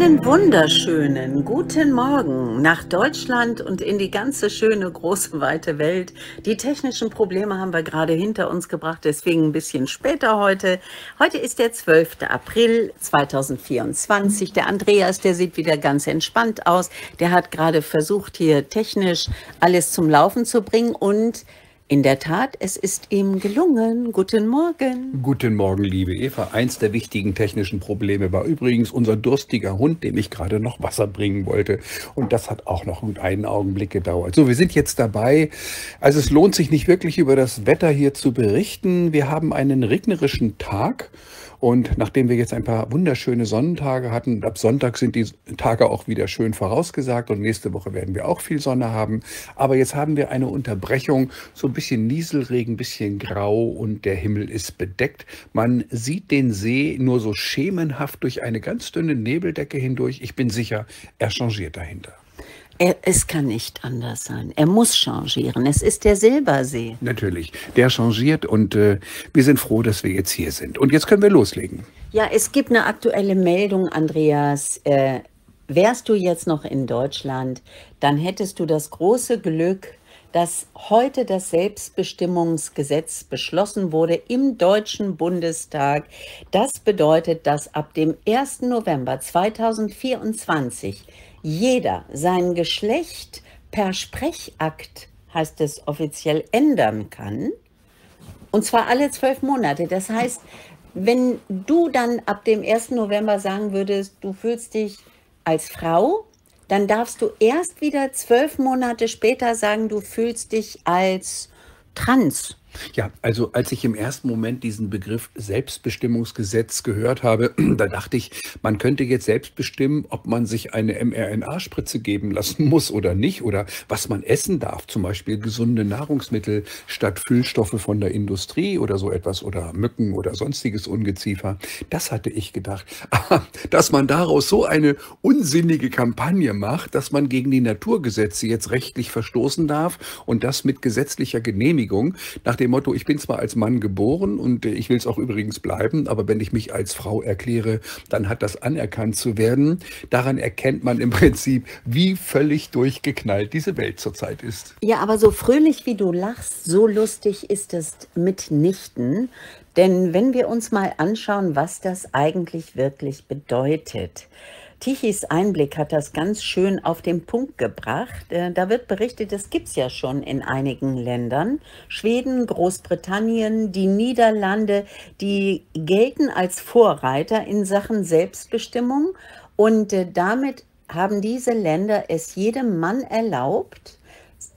Einen wunderschönen guten Morgen nach Deutschland und in die ganze schöne, große, weite Welt. Die technischen Probleme haben wir gerade hinter uns gebracht, deswegen ein bisschen später heute. Heute ist der 12. April 2024. Der Andreas, der sieht wieder ganz entspannt aus. Der hat gerade versucht, hier technisch alles zum Laufen zu bringen und in der Tat, es ist ihm gelungen. Guten Morgen. Guten Morgen, liebe Eva. Eins der wichtigen technischen Probleme war übrigens unser durstiger Hund, dem ich gerade noch Wasser bringen wollte. Und das hat auch noch einen Augenblick gedauert. So, wir sind jetzt dabei. Also es lohnt sich nicht wirklich über das Wetter hier zu berichten. Wir haben einen regnerischen Tag. Und nachdem wir jetzt ein paar wunderschöne Sonnentage hatten, ab Sonntag sind die Tage auch wieder schön vorausgesagt und nächste Woche werden wir auch viel Sonne haben. Aber jetzt haben wir eine Unterbrechung, so ein bisschen Nieselregen, ein bisschen grau und der Himmel ist bedeckt. Man sieht den See nur so schemenhaft durch eine ganz dünne Nebeldecke hindurch. Ich bin sicher, er changiert dahinter. Er, es kann nicht anders sein. Er muss changieren. Es ist der Silbersee. Natürlich. Der changiert und äh, wir sind froh, dass wir jetzt hier sind. Und jetzt können wir loslegen. Ja, es gibt eine aktuelle Meldung, Andreas. Äh, wärst du jetzt noch in Deutschland, dann hättest du das große Glück, dass heute das Selbstbestimmungsgesetz beschlossen wurde im Deutschen Bundestag. Das bedeutet, dass ab dem 1. November 2024 jeder sein Geschlecht per Sprechakt, heißt es offiziell, ändern kann. Und zwar alle zwölf Monate. Das heißt, wenn du dann ab dem 1. November sagen würdest, du fühlst dich als Frau, dann darfst du erst wieder zwölf Monate später sagen, du fühlst dich als trans ja, also als ich im ersten Moment diesen Begriff Selbstbestimmungsgesetz gehört habe, da dachte ich, man könnte jetzt selbst bestimmen, ob man sich eine mRNA-Spritze geben lassen muss oder nicht oder was man essen darf, zum Beispiel gesunde Nahrungsmittel statt Füllstoffe von der Industrie oder so etwas oder Mücken oder sonstiges Ungeziefer. Das hatte ich gedacht. dass man daraus so eine unsinnige Kampagne macht, dass man gegen die Naturgesetze jetzt rechtlich verstoßen darf und das mit gesetzlicher Genehmigung, nach dem Motto, ich bin zwar als Mann geboren und äh, ich will es auch übrigens bleiben, aber wenn ich mich als Frau erkläre, dann hat das anerkannt zu werden. Daran erkennt man im Prinzip, wie völlig durchgeknallt diese Welt zurzeit ist. Ja, aber so fröhlich wie du lachst, so lustig ist es mitnichten. Denn wenn wir uns mal anschauen, was das eigentlich wirklich bedeutet, Tichys Einblick hat das ganz schön auf den Punkt gebracht. Äh, da wird berichtet, das gibt es ja schon in einigen Ländern. Schweden, Großbritannien, die Niederlande, die gelten als Vorreiter in Sachen Selbstbestimmung. Und äh, damit haben diese Länder es jedem Mann erlaubt,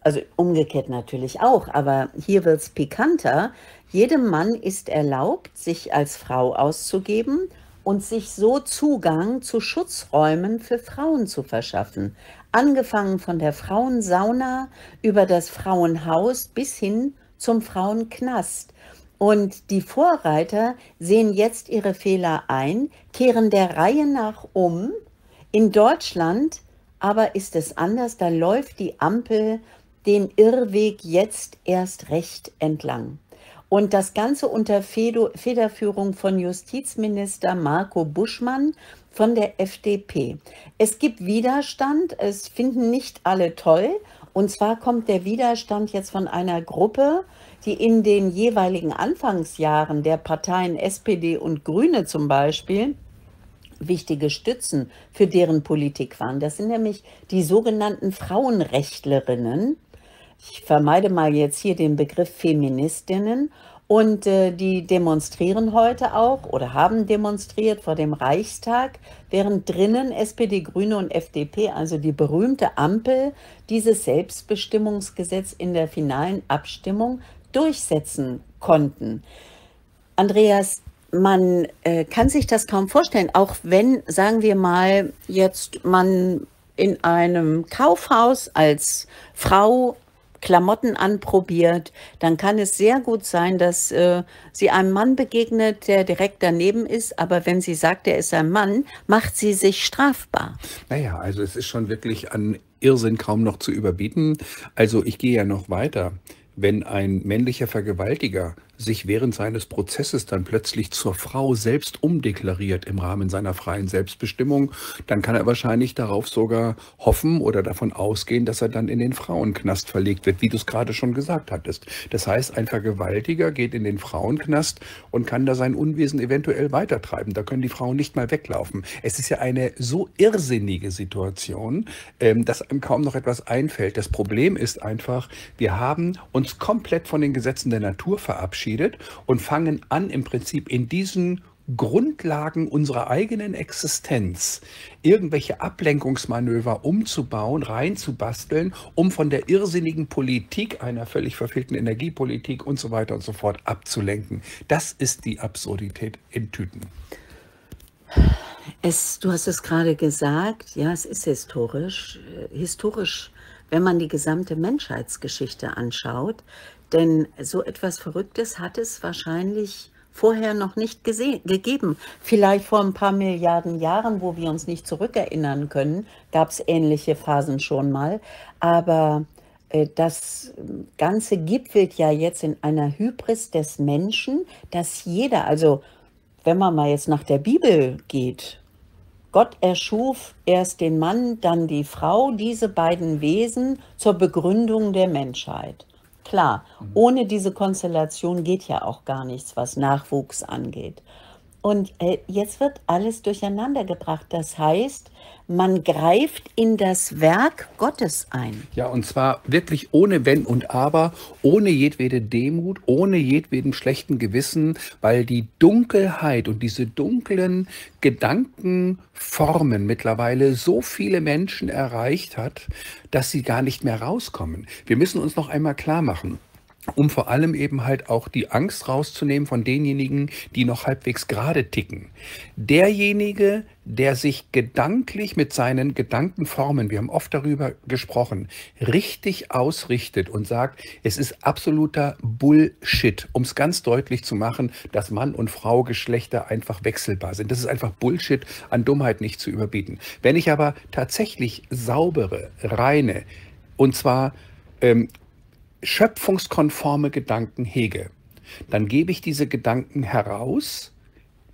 also umgekehrt natürlich auch, aber hier wird es pikanter, jedem Mann ist erlaubt, sich als Frau auszugeben und sich so Zugang zu Schutzräumen für Frauen zu verschaffen. Angefangen von der Frauensauna über das Frauenhaus bis hin zum Frauenknast. Und die Vorreiter sehen jetzt ihre Fehler ein, kehren der Reihe nach um. In Deutschland aber ist es anders, da läuft die Ampel den Irrweg jetzt erst recht entlang. Und das Ganze unter Federführung von Justizminister Marco Buschmann von der FDP. Es gibt Widerstand, es finden nicht alle toll. Und zwar kommt der Widerstand jetzt von einer Gruppe, die in den jeweiligen Anfangsjahren der Parteien SPD und Grüne zum Beispiel wichtige Stützen für deren Politik waren. Das sind nämlich die sogenannten Frauenrechtlerinnen ich vermeide mal jetzt hier den Begriff Feministinnen. Und äh, die demonstrieren heute auch oder haben demonstriert vor dem Reichstag, während drinnen SPD, Grüne und FDP, also die berühmte Ampel, dieses Selbstbestimmungsgesetz in der finalen Abstimmung durchsetzen konnten. Andreas, man äh, kann sich das kaum vorstellen, auch wenn, sagen wir mal, jetzt man in einem Kaufhaus als Frau Klamotten anprobiert, dann kann es sehr gut sein, dass äh, sie einem Mann begegnet, der direkt daneben ist. Aber wenn sie sagt, er ist ein Mann, macht sie sich strafbar. Naja, also es ist schon wirklich an Irrsinn kaum noch zu überbieten. Also ich gehe ja noch weiter. Wenn ein männlicher Vergewaltiger sich während seines Prozesses dann plötzlich zur Frau selbst umdeklariert im Rahmen seiner freien Selbstbestimmung, dann kann er wahrscheinlich darauf sogar hoffen oder davon ausgehen, dass er dann in den Frauenknast verlegt wird, wie du es gerade schon gesagt hattest. Das heißt, ein Vergewaltiger geht in den Frauenknast und kann da sein Unwesen eventuell weitertreiben. Da können die Frauen nicht mal weglaufen. Es ist ja eine so irrsinnige Situation, ähm, dass einem kaum noch etwas einfällt. Das Problem ist einfach, wir haben uns komplett von den Gesetzen der Natur verabschiedet und fangen an, im Prinzip in diesen Grundlagen unserer eigenen Existenz irgendwelche Ablenkungsmanöver umzubauen, reinzubasteln, um von der irrsinnigen Politik einer völlig verfehlten Energiepolitik und so weiter und so fort abzulenken. Das ist die Absurdität in Tüten. Es, du hast es gerade gesagt, ja, es ist historisch. Historisch, wenn man die gesamte Menschheitsgeschichte anschaut, denn so etwas Verrücktes hat es wahrscheinlich vorher noch nicht gegeben. Vielleicht vor ein paar Milliarden Jahren, wo wir uns nicht zurückerinnern können, gab es ähnliche Phasen schon mal. Aber äh, das Ganze gipfelt ja jetzt in einer Hybris des Menschen, dass jeder, also wenn man mal jetzt nach der Bibel geht, Gott erschuf erst den Mann, dann die Frau, diese beiden Wesen zur Begründung der Menschheit. Klar, mhm. ohne diese Konstellation geht ja auch gar nichts, was Nachwuchs angeht. Und äh, jetzt wird alles durcheinander gebracht. Das heißt, man greift in das Werk Gottes ein. Ja, und zwar wirklich ohne Wenn und Aber, ohne jedwede Demut, ohne jedweden schlechten Gewissen, weil die Dunkelheit und diese dunklen Gedankenformen mittlerweile so viele Menschen erreicht hat, dass sie gar nicht mehr rauskommen. Wir müssen uns noch einmal klar machen um vor allem eben halt auch die Angst rauszunehmen von denjenigen, die noch halbwegs gerade ticken. Derjenige, der sich gedanklich mit seinen Gedankenformen, wir haben oft darüber gesprochen, richtig ausrichtet und sagt, es ist absoluter Bullshit, um es ganz deutlich zu machen, dass Mann und Frau Geschlechter einfach wechselbar sind. Das ist einfach Bullshit, an Dummheit nicht zu überbieten. Wenn ich aber tatsächlich saubere, reine, und zwar ähm, schöpfungskonforme Gedanken hege, dann gebe ich diese Gedanken heraus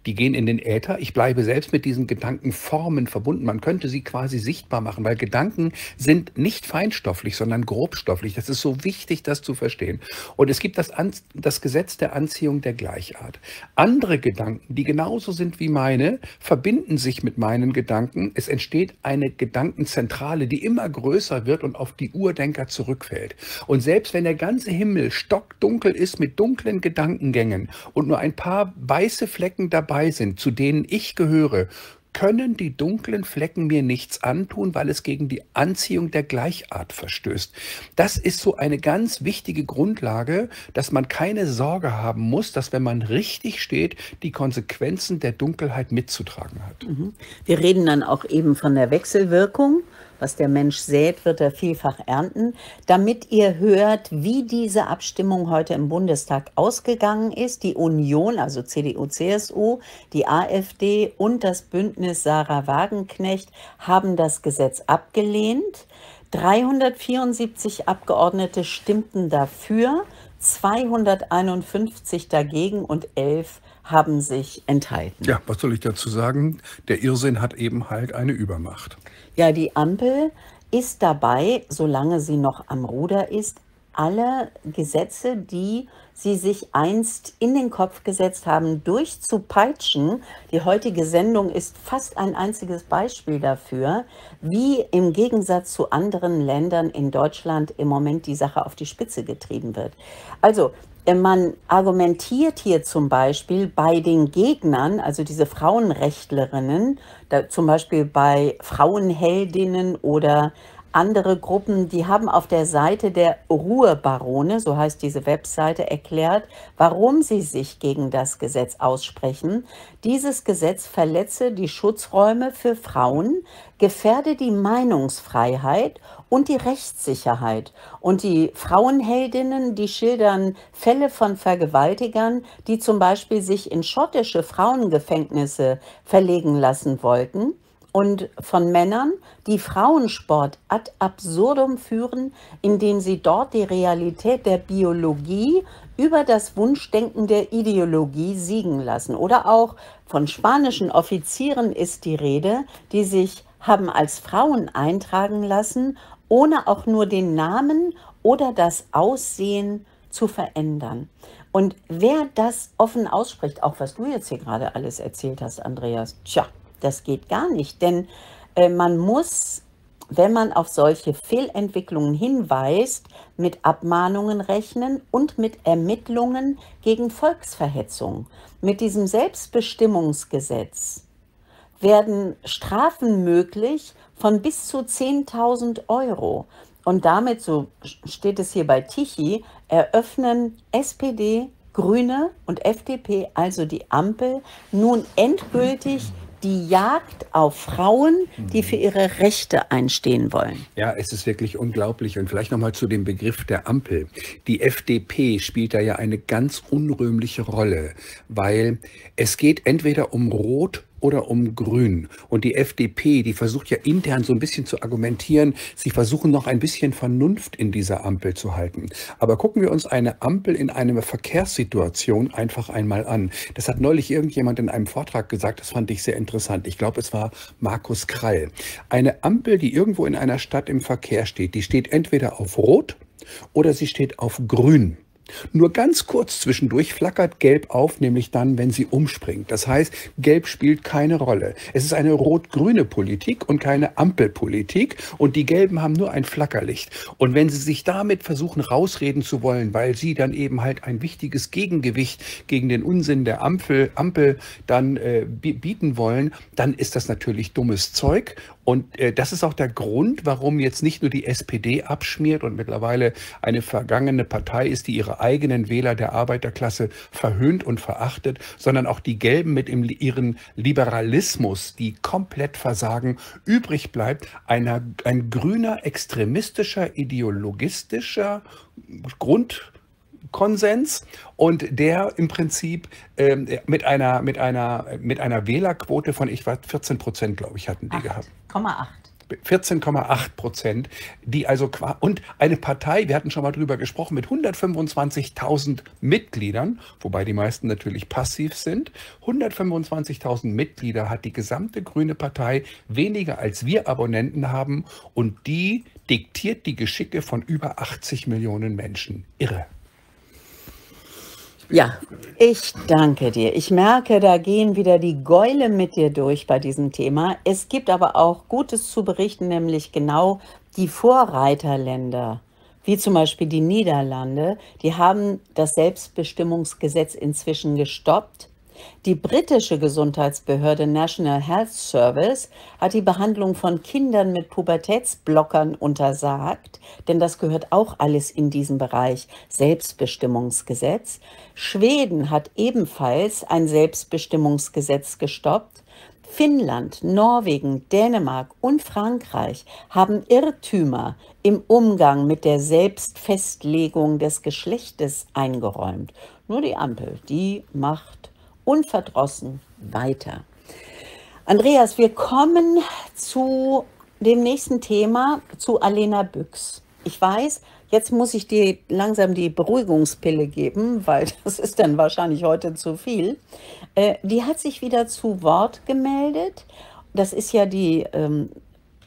die gehen in den Äther. Ich bleibe selbst mit diesen Gedankenformen verbunden. Man könnte sie quasi sichtbar machen, weil Gedanken sind nicht feinstofflich, sondern grobstofflich. Das ist so wichtig, das zu verstehen. Und es gibt das, An das Gesetz der Anziehung der Gleichart. Andere Gedanken, die genauso sind wie meine, verbinden sich mit meinen Gedanken. Es entsteht eine Gedankenzentrale, die immer größer wird und auf die Urdenker zurückfällt. Und selbst wenn der ganze Himmel stockdunkel ist mit dunklen Gedankengängen und nur ein paar weiße Flecken dabei dabei sind, zu denen ich gehöre, können die dunklen Flecken mir nichts antun, weil es gegen die Anziehung der Gleichart verstößt. Das ist so eine ganz wichtige Grundlage, dass man keine Sorge haben muss, dass wenn man richtig steht, die Konsequenzen der Dunkelheit mitzutragen hat. Mhm. Wir reden dann auch eben von der Wechselwirkung. Was der Mensch sät, wird er vielfach ernten. Damit ihr hört, wie diese Abstimmung heute im Bundestag ausgegangen ist, die Union, also CDU, CSU, die AfD und das Bündnis Sarah Wagenknecht haben das Gesetz abgelehnt. 374 Abgeordnete stimmten dafür, 251 dagegen und 11 haben sich enthalten. Ja, was soll ich dazu sagen? Der Irrsinn hat eben halt eine Übermacht. Ja, die Ampel ist dabei, solange sie noch am Ruder ist, alle Gesetze, die sie sich einst in den Kopf gesetzt haben, durchzupeitschen. Die heutige Sendung ist fast ein einziges Beispiel dafür, wie im Gegensatz zu anderen Ländern in Deutschland im Moment die Sache auf die Spitze getrieben wird. Also man argumentiert hier zum Beispiel bei den Gegnern, also diese Frauenrechtlerinnen, zum Beispiel bei Frauenheldinnen oder andere Gruppen, die haben auf der Seite der Ruhebarone, so heißt diese Webseite, erklärt, warum sie sich gegen das Gesetz aussprechen. Dieses Gesetz verletze die Schutzräume für Frauen, gefährde die Meinungsfreiheit und die Rechtssicherheit. Und die Frauenheldinnen, die schildern Fälle von Vergewaltigern, die zum Beispiel sich in schottische Frauengefängnisse verlegen lassen wollten und von Männern, die Frauensport ad absurdum führen, indem sie dort die Realität der Biologie über das Wunschdenken der Ideologie siegen lassen. Oder auch von spanischen Offizieren ist die Rede, die sich haben als Frauen eintragen lassen, ohne auch nur den Namen oder das Aussehen zu verändern. Und wer das offen ausspricht, auch was du jetzt hier gerade alles erzählt hast, Andreas, tja, das geht gar nicht, denn äh, man muss, wenn man auf solche Fehlentwicklungen hinweist, mit Abmahnungen rechnen und mit Ermittlungen gegen Volksverhetzung. Mit diesem Selbstbestimmungsgesetz werden Strafen möglich von bis zu 10.000 Euro. Und damit, so steht es hier bei Tichy, eröffnen SPD, Grüne und FDP, also die Ampel, nun endgültig die Jagd auf Frauen, die für ihre Rechte einstehen wollen. Ja, es ist wirklich unglaublich. Und vielleicht nochmal zu dem Begriff der Ampel. Die FDP spielt da ja eine ganz unrühmliche Rolle, weil es geht entweder um Rot oder um Grün. Und die FDP, die versucht ja intern so ein bisschen zu argumentieren, sie versuchen noch ein bisschen Vernunft in dieser Ampel zu halten. Aber gucken wir uns eine Ampel in einer Verkehrssituation einfach einmal an. Das hat neulich irgendjemand in einem Vortrag gesagt, das fand ich sehr interessant. Ich glaube, es war Markus Krall. Eine Ampel, die irgendwo in einer Stadt im Verkehr steht, die steht entweder auf Rot oder sie steht auf Grün. Nur ganz kurz zwischendurch flackert Gelb auf, nämlich dann, wenn sie umspringt. Das heißt, Gelb spielt keine Rolle. Es ist eine rot-grüne Politik und keine Ampelpolitik und die Gelben haben nur ein Flackerlicht. Und wenn sie sich damit versuchen rausreden zu wollen, weil sie dann eben halt ein wichtiges Gegengewicht gegen den Unsinn der Ampel, Ampel dann äh, bieten wollen, dann ist das natürlich dummes Zeug und äh, das ist auch der Grund, warum jetzt nicht nur die SPD abschmiert und mittlerweile eine vergangene Partei ist, die ihre eigenen Wähler der Arbeiterklasse verhöhnt und verachtet, sondern auch die Gelben mit im, ihren Liberalismus, die komplett versagen, übrig bleibt einer, ein grüner, extremistischer, ideologistischer Grund, Konsens und der im Prinzip ähm, mit einer mit einer mit einer Wählerquote von ich war 14 Prozent glaube ich hatten die 8, gehabt. 14,8 Prozent, die also und eine Partei, wir hatten schon mal drüber gesprochen, mit 125.000 Mitgliedern, wobei die meisten natürlich passiv sind. 125.000 Mitglieder hat die gesamte Grüne Partei, weniger als wir Abonnenten haben und die diktiert die Geschicke von über 80 Millionen Menschen. Irre. Ja, ich danke dir. Ich merke, da gehen wieder die Gäule mit dir durch bei diesem Thema. Es gibt aber auch Gutes zu berichten, nämlich genau die Vorreiterländer, wie zum Beispiel die Niederlande, die haben das Selbstbestimmungsgesetz inzwischen gestoppt die britische Gesundheitsbehörde National Health Service hat die Behandlung von Kindern mit Pubertätsblockern untersagt, denn das gehört auch alles in diesen Bereich Selbstbestimmungsgesetz. Schweden hat ebenfalls ein Selbstbestimmungsgesetz gestoppt. Finnland, Norwegen, Dänemark und Frankreich haben Irrtümer im Umgang mit der Selbstfestlegung des Geschlechtes eingeräumt. Nur die Ampel, die macht unverdrossen weiter. Andreas, wir kommen zu dem nächsten Thema, zu Alena Büchs. Ich weiß, jetzt muss ich dir langsam die Beruhigungspille geben, weil das ist dann wahrscheinlich heute zu viel. Äh, die hat sich wieder zu Wort gemeldet. Das ist ja die ähm,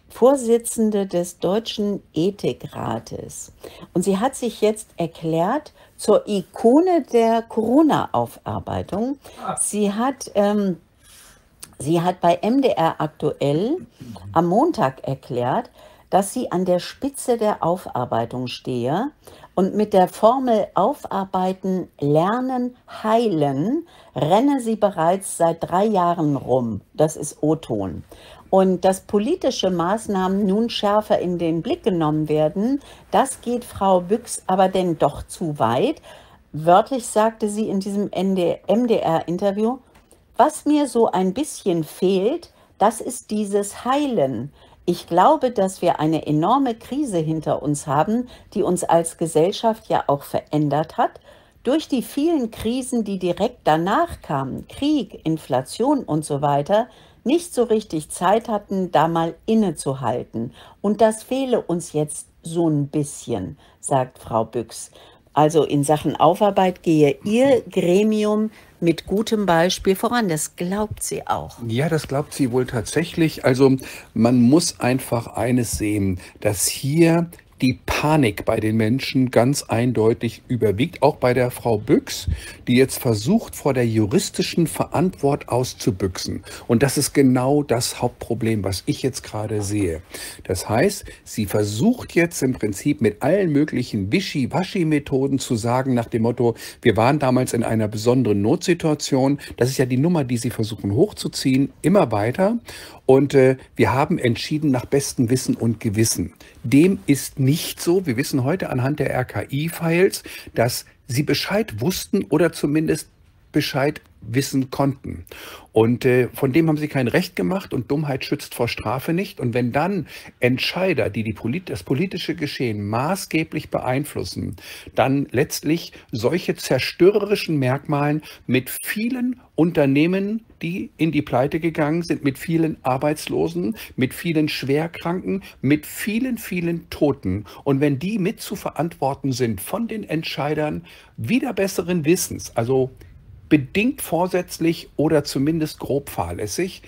Vorsitzende des Deutschen Ethikrates. Und sie hat sich jetzt erklärt zur Ikone der Corona-Aufarbeitung. Sie hat, ähm, sie hat bei MDR aktuell am Montag erklärt, dass sie an der Spitze der Aufarbeitung stehe und mit der Formel Aufarbeiten, Lernen, Heilen renne sie bereits seit drei Jahren rum. Das ist O-Ton und dass politische Maßnahmen nun schärfer in den Blick genommen werden, das geht Frau Büchs aber denn doch zu weit. Wörtlich sagte sie in diesem MDR-Interview, was mir so ein bisschen fehlt, das ist dieses Heilen. Ich glaube, dass wir eine enorme Krise hinter uns haben, die uns als Gesellschaft ja auch verändert hat. Durch die vielen Krisen, die direkt danach kamen, Krieg, Inflation und so weiter, nicht so richtig Zeit hatten, da mal innezuhalten. Und das fehle uns jetzt so ein bisschen, sagt Frau Büchs. Also in Sachen Aufarbeit gehe Ihr Gremium mit gutem Beispiel voran. Das glaubt sie auch. Ja, das glaubt sie wohl tatsächlich. Also man muss einfach eines sehen, dass hier die Panik bei den Menschen ganz eindeutig überwiegt, auch bei der Frau Büchs, die jetzt versucht, vor der juristischen Verantwortung auszubüchsen. Und das ist genau das Hauptproblem, was ich jetzt gerade sehe. Das heißt, sie versucht jetzt im Prinzip mit allen möglichen Wischi-Waschi-Methoden zu sagen, nach dem Motto, wir waren damals in einer besonderen Notsituation. Das ist ja die Nummer, die sie versuchen hochzuziehen, immer weiter. Und äh, wir haben entschieden nach bestem Wissen und Gewissen. Dem ist nicht so. Wir wissen heute anhand der RKI-Files, dass sie Bescheid wussten oder zumindest Bescheid wissen konnten. Und äh, von dem haben sie kein Recht gemacht und Dummheit schützt vor Strafe nicht. Und wenn dann Entscheider, die, die Polit das politische Geschehen maßgeblich beeinflussen, dann letztlich solche zerstörerischen Merkmalen mit vielen Unternehmen, die in die Pleite gegangen sind, mit vielen Arbeitslosen, mit vielen Schwerkranken, mit vielen, vielen Toten. Und wenn die mit zu verantworten sind von den Entscheidern wieder besseren Wissens, also bedingt vorsätzlich oder zumindest grob fahrlässig.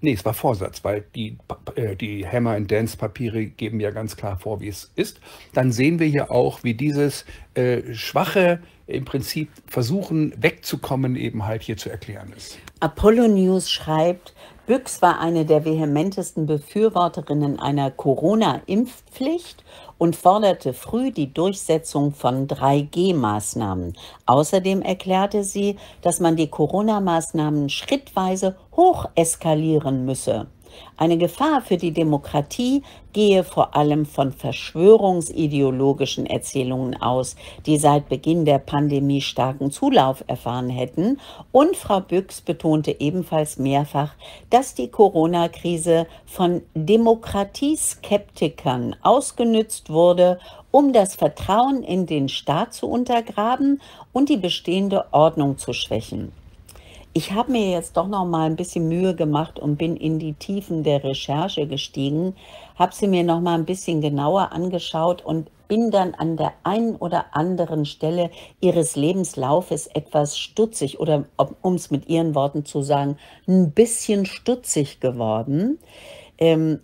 Nee, es war Vorsatz, weil die, äh, die Hammer and Dance Papiere geben ja ganz klar vor, wie es ist. Dann sehen wir hier auch, wie dieses äh, schwache im Prinzip versuchen wegzukommen eben halt hier zu erklären ist. Apollo News schreibt, Büchs war eine der vehementesten Befürworterinnen einer Corona-Impfpflicht und forderte früh die Durchsetzung von 3G-Maßnahmen. Außerdem erklärte sie, dass man die Corona-Maßnahmen schrittweise hoch eskalieren müsse. Eine Gefahr für die Demokratie gehe vor allem von verschwörungsideologischen Erzählungen aus, die seit Beginn der Pandemie starken Zulauf erfahren hätten. Und Frau Büchs betonte ebenfalls mehrfach, dass die Corona-Krise von Demokratieskeptikern ausgenützt wurde, um das Vertrauen in den Staat zu untergraben und die bestehende Ordnung zu schwächen. Ich habe mir jetzt doch noch mal ein bisschen Mühe gemacht und bin in die Tiefen der Recherche gestiegen, habe sie mir noch mal ein bisschen genauer angeschaut und bin dann an der einen oder anderen Stelle ihres Lebenslaufes etwas stutzig oder um es mit ihren Worten zu sagen, ein bisschen stutzig geworden. Ähm,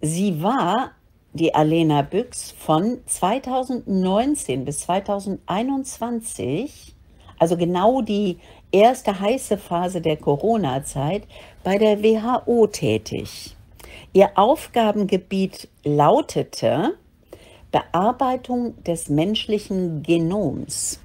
sie war die Alena Büchs von 2019 bis 2021, also genau die erste heiße Phase der Corona-Zeit bei der WHO tätig. Ihr Aufgabengebiet lautete Bearbeitung des menschlichen Genoms.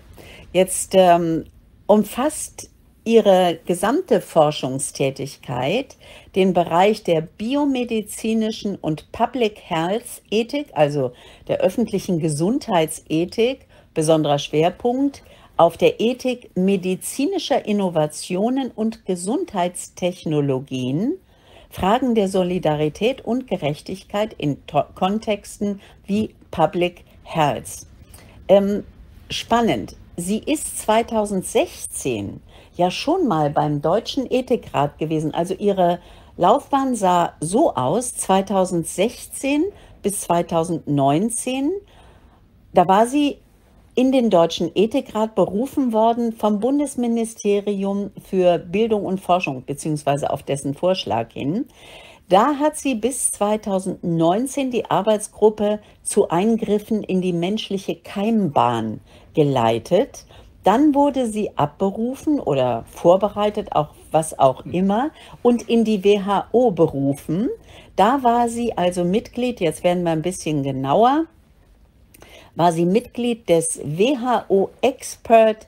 Jetzt ähm, umfasst ihre gesamte Forschungstätigkeit den Bereich der biomedizinischen und Public Health Ethik, also der öffentlichen Gesundheitsethik, besonderer Schwerpunkt auf der Ethik medizinischer Innovationen und Gesundheitstechnologien, Fragen der Solidarität und Gerechtigkeit in to Kontexten wie Public Health. Ähm, spannend. Sie ist 2016 ja schon mal beim Deutschen Ethikrat gewesen. Also ihre Laufbahn sah so aus, 2016 bis 2019. Da war sie in den Deutschen Ethikrat berufen worden vom Bundesministerium für Bildung und Forschung, beziehungsweise auf dessen Vorschlag hin. Da hat sie bis 2019 die Arbeitsgruppe zu Eingriffen in die menschliche Keimbahn geleitet. Dann wurde sie abberufen oder vorbereitet, auch was auch immer, und in die WHO berufen. Da war sie also Mitglied, jetzt werden wir ein bisschen genauer, war sie Mitglied des WHO Expert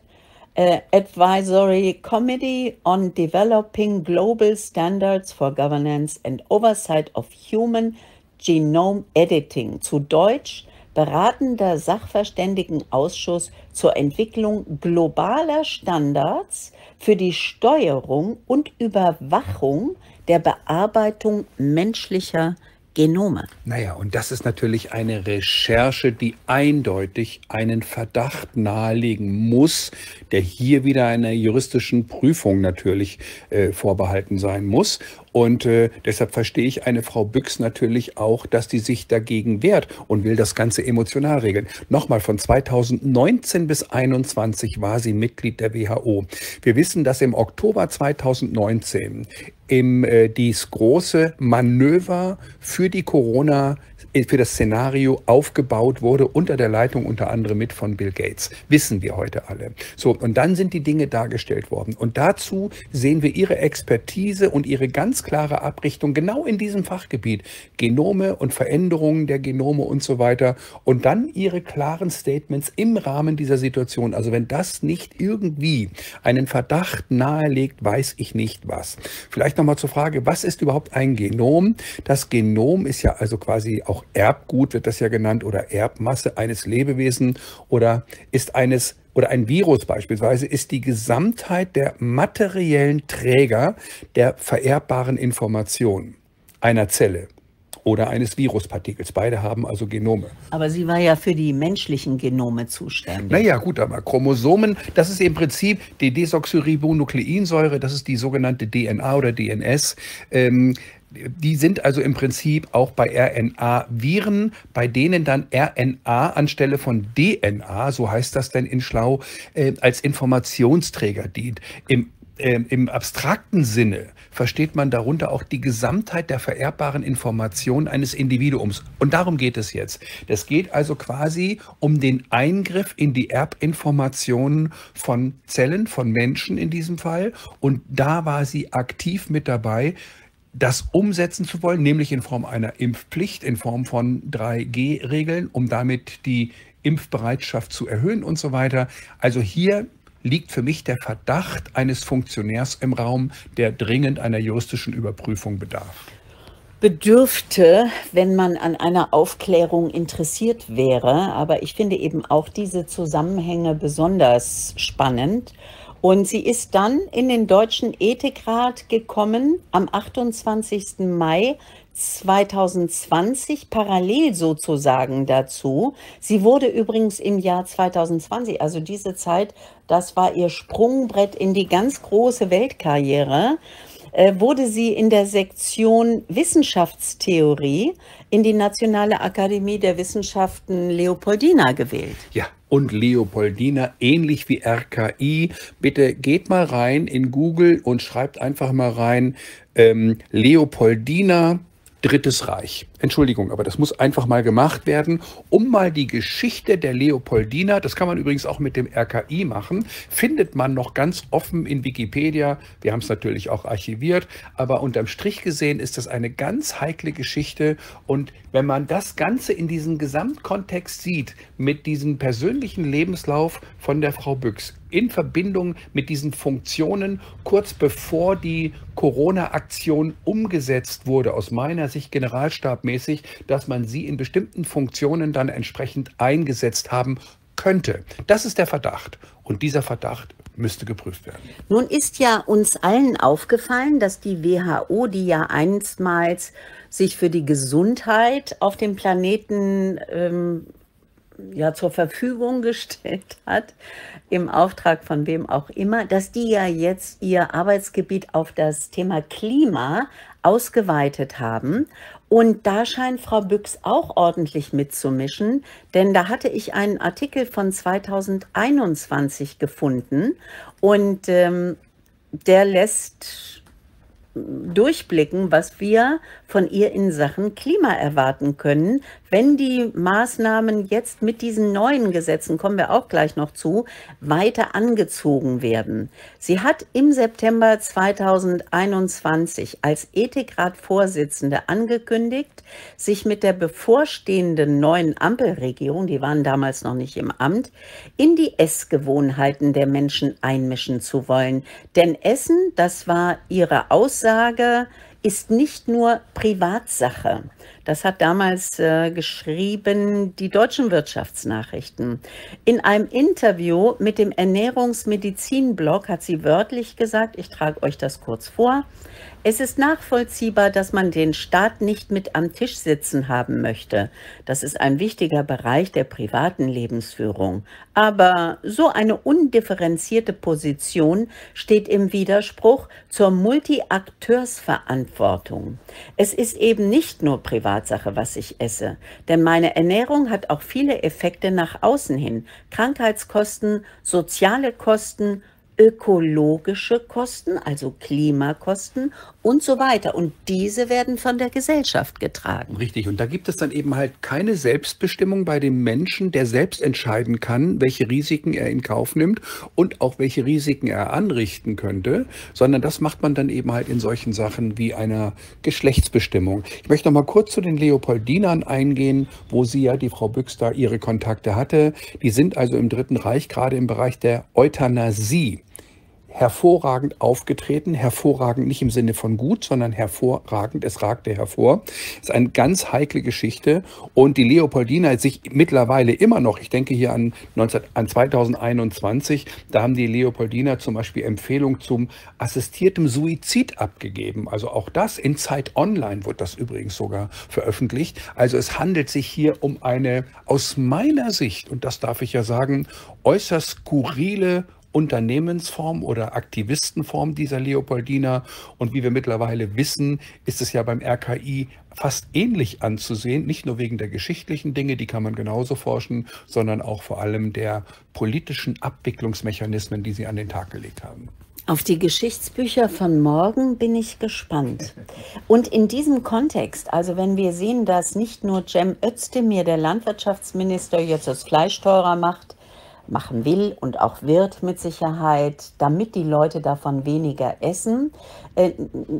äh, Advisory Committee on Developing Global Standards for Governance and Oversight of Human Genome Editing, zu Deutsch beratender Sachverständigenausschuss zur Entwicklung globaler Standards für die Steuerung und Überwachung der Bearbeitung menschlicher Genome. Naja, und das ist natürlich eine Recherche, die eindeutig einen Verdacht nahelegen muss, der hier wieder einer juristischen Prüfung natürlich äh, vorbehalten sein muss. Und äh, deshalb verstehe ich eine Frau Büchs natürlich auch, dass die sich dagegen wehrt und will das Ganze emotional regeln. Nochmal, von 2019 bis 2021 war sie Mitglied der WHO. Wir wissen, dass im Oktober 2019 im, äh, dies große Manöver für die Corona für das Szenario aufgebaut wurde, unter der Leitung unter anderem mit von Bill Gates. Wissen wir heute alle. So, und dann sind die Dinge dargestellt worden. Und dazu sehen wir ihre Expertise und ihre ganz klare Abrichtung genau in diesem Fachgebiet. Genome und Veränderungen der Genome und so weiter. Und dann ihre klaren Statements im Rahmen dieser Situation. Also wenn das nicht irgendwie einen Verdacht nahelegt, weiß ich nicht was. Vielleicht nochmal zur Frage, was ist überhaupt ein Genom? Das Genom ist ja also quasi auch Erbgut, wird das ja genannt, oder Erbmasse eines Lebewesen oder ist eines oder ein Virus beispielsweise ist die Gesamtheit der materiellen Träger der vererbbaren Information einer Zelle oder eines Viruspartikels. Beide haben also Genome. Aber sie war ja für die menschlichen Genome zuständig. Naja, gut, aber Chromosomen, das ist im Prinzip die Desoxyribonukleinsäure, das ist die sogenannte DNA oder DNS. Ähm, die sind also im Prinzip auch bei RNA-Viren, bei denen dann RNA anstelle von DNA, so heißt das denn in Schlau, äh, als Informationsträger dient. Im äh, im abstrakten Sinne versteht man darunter auch die Gesamtheit der vererbbaren Informationen eines Individuums. Und darum geht es jetzt. Es geht also quasi um den Eingriff in die Erbinformationen von Zellen, von Menschen in diesem Fall. Und da war sie aktiv mit dabei, das umsetzen zu wollen, nämlich in Form einer Impfpflicht, in Form von 3G-Regeln, um damit die Impfbereitschaft zu erhöhen und so weiter. Also hier liegt für mich der Verdacht eines Funktionärs im Raum, der dringend einer juristischen Überprüfung bedarf. Bedürfte, wenn man an einer Aufklärung interessiert wäre. Aber ich finde eben auch diese Zusammenhänge besonders spannend. Und sie ist dann in den Deutschen Ethikrat gekommen am 28. Mai 2020 parallel sozusagen dazu. Sie wurde übrigens im Jahr 2020, also diese Zeit, das war ihr Sprungbrett in die ganz große Weltkarriere, äh, wurde sie in der Sektion Wissenschaftstheorie in die Nationale Akademie der Wissenschaften Leopoldina gewählt. Ja, und Leopoldina, ähnlich wie RKI. Bitte geht mal rein in Google und schreibt einfach mal rein ähm, Leopoldina Drittes Reich. Entschuldigung, aber das muss einfach mal gemacht werden, um mal die Geschichte der Leopoldina, das kann man übrigens auch mit dem RKI machen, findet man noch ganz offen in Wikipedia. Wir haben es natürlich auch archiviert, aber unterm Strich gesehen ist das eine ganz heikle Geschichte und wenn man das Ganze in diesem Gesamtkontext sieht, mit diesem persönlichen Lebenslauf von der Frau Büchs, in Verbindung mit diesen Funktionen, kurz bevor die Corona-Aktion umgesetzt wurde, aus meiner Sicht generalstabmäßig, dass man sie in bestimmten Funktionen dann entsprechend eingesetzt haben könnte. Das ist der Verdacht. Und dieser Verdacht müsste geprüft werden. Nun ist ja uns allen aufgefallen, dass die WHO, die ja einstmals sich für die Gesundheit auf dem Planeten ähm, ja zur Verfügung gestellt hat, im Auftrag von wem auch immer, dass die ja jetzt ihr Arbeitsgebiet auf das Thema Klima ausgeweitet haben. Und da scheint Frau Büchs auch ordentlich mitzumischen, denn da hatte ich einen Artikel von 2021 gefunden und ähm, der lässt durchblicken, was wir von ihr in Sachen Klima erwarten können, wenn die Maßnahmen jetzt mit diesen neuen Gesetzen, kommen wir auch gleich noch zu, weiter angezogen werden. Sie hat im September 2021 als Ethikrat-Vorsitzende angekündigt, sich mit der bevorstehenden neuen Ampelregierung, die waren damals noch nicht im Amt, in die Essgewohnheiten der Menschen einmischen zu wollen. Denn Essen, das war ihre Aussage, ist nicht nur Privatsache. Das hat damals äh, geschrieben die deutschen Wirtschaftsnachrichten. In einem Interview mit dem Ernährungsmedizin-Blog hat sie wörtlich gesagt, ich trage euch das kurz vor, es ist nachvollziehbar, dass man den Staat nicht mit am Tisch sitzen haben möchte. Das ist ein wichtiger Bereich der privaten Lebensführung. Aber so eine undifferenzierte Position steht im Widerspruch zur Multi-Akteursverantwortung Verantwortung. Es ist eben nicht nur Privatsache, was ich esse, denn meine Ernährung hat auch viele Effekte nach außen hin. Krankheitskosten, soziale Kosten, ökologische Kosten, also Klimakosten und so weiter. Und diese werden von der Gesellschaft getragen. Richtig. Und da gibt es dann eben halt keine Selbstbestimmung bei dem Menschen, der selbst entscheiden kann, welche Risiken er in Kauf nimmt und auch welche Risiken er anrichten könnte, sondern das macht man dann eben halt in solchen Sachen wie einer Geschlechtsbestimmung. Ich möchte noch mal kurz zu den Leopoldinern eingehen, wo sie ja, die Frau Büchs, ihre Kontakte hatte. Die sind also im Dritten Reich gerade im Bereich der Euthanasie hervorragend aufgetreten, hervorragend nicht im Sinne von gut, sondern hervorragend, es ragte hervor. Das ist eine ganz heikle Geschichte und die Leopoldina sich mittlerweile immer noch, ich denke hier an, 19, an 2021, da haben die Leopoldina zum Beispiel Empfehlung zum assistiertem Suizid abgegeben. Also auch das in Zeit Online wird das übrigens sogar veröffentlicht. Also es handelt sich hier um eine aus meiner Sicht, und das darf ich ja sagen, äußerst skurrile Unternehmensform oder Aktivistenform dieser Leopoldina. Und wie wir mittlerweile wissen, ist es ja beim RKI fast ähnlich anzusehen, nicht nur wegen der geschichtlichen Dinge, die kann man genauso forschen, sondern auch vor allem der politischen Abwicklungsmechanismen, die sie an den Tag gelegt haben. Auf die Geschichtsbücher von morgen bin ich gespannt. Und in diesem Kontext, also wenn wir sehen, dass nicht nur Cem Özdemir, der Landwirtschaftsminister, jetzt das Fleisch teurer macht, machen will und auch wird mit Sicherheit, damit die Leute davon weniger essen. Äh,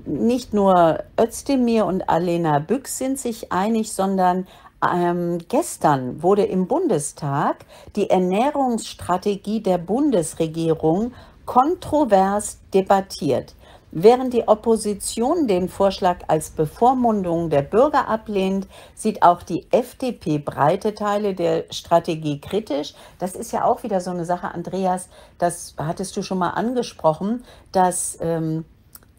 nicht nur Özdemir und Alena Büchs sind sich einig, sondern ähm, gestern wurde im Bundestag die Ernährungsstrategie der Bundesregierung kontrovers debattiert. Während die Opposition den Vorschlag als Bevormundung der Bürger ablehnt, sieht auch die FDP breite Teile der Strategie kritisch. Das ist ja auch wieder so eine Sache, Andreas, das hattest du schon mal angesprochen, dass ähm,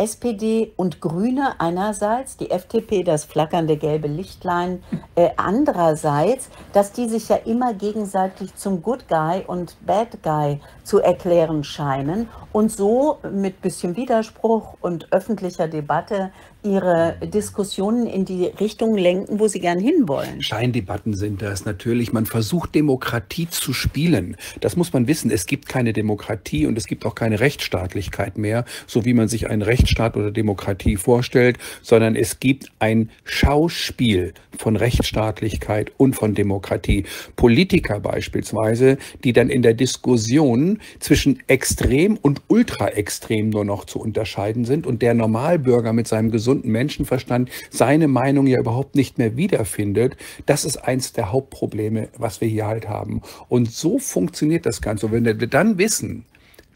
SPD und Grüne einerseits, die FDP das flackernde gelbe Lichtlein äh, andererseits, dass die sich ja immer gegenseitig zum Good Guy und Bad Guy zu erklären scheinen. Und so mit bisschen Widerspruch und öffentlicher Debatte ihre Diskussionen in die Richtung lenken, wo sie gern hinwollen. Scheindebatten sind das natürlich. Man versucht Demokratie zu spielen. Das muss man wissen. Es gibt keine Demokratie und es gibt auch keine Rechtsstaatlichkeit mehr, so wie man sich einen Rechtsstaat oder Demokratie vorstellt, sondern es gibt ein Schauspiel von Rechtsstaatlichkeit und von Demokratie. Politiker beispielsweise, die dann in der Diskussion zwischen extrem und ultraextrem nur noch zu unterscheiden sind und der Normalbürger mit seinem gesunden gesunden Menschenverstand seine Meinung ja überhaupt nicht mehr wiederfindet. Das ist eins der Hauptprobleme, was wir hier halt haben. Und so funktioniert das Ganze. Und wenn wir dann wissen,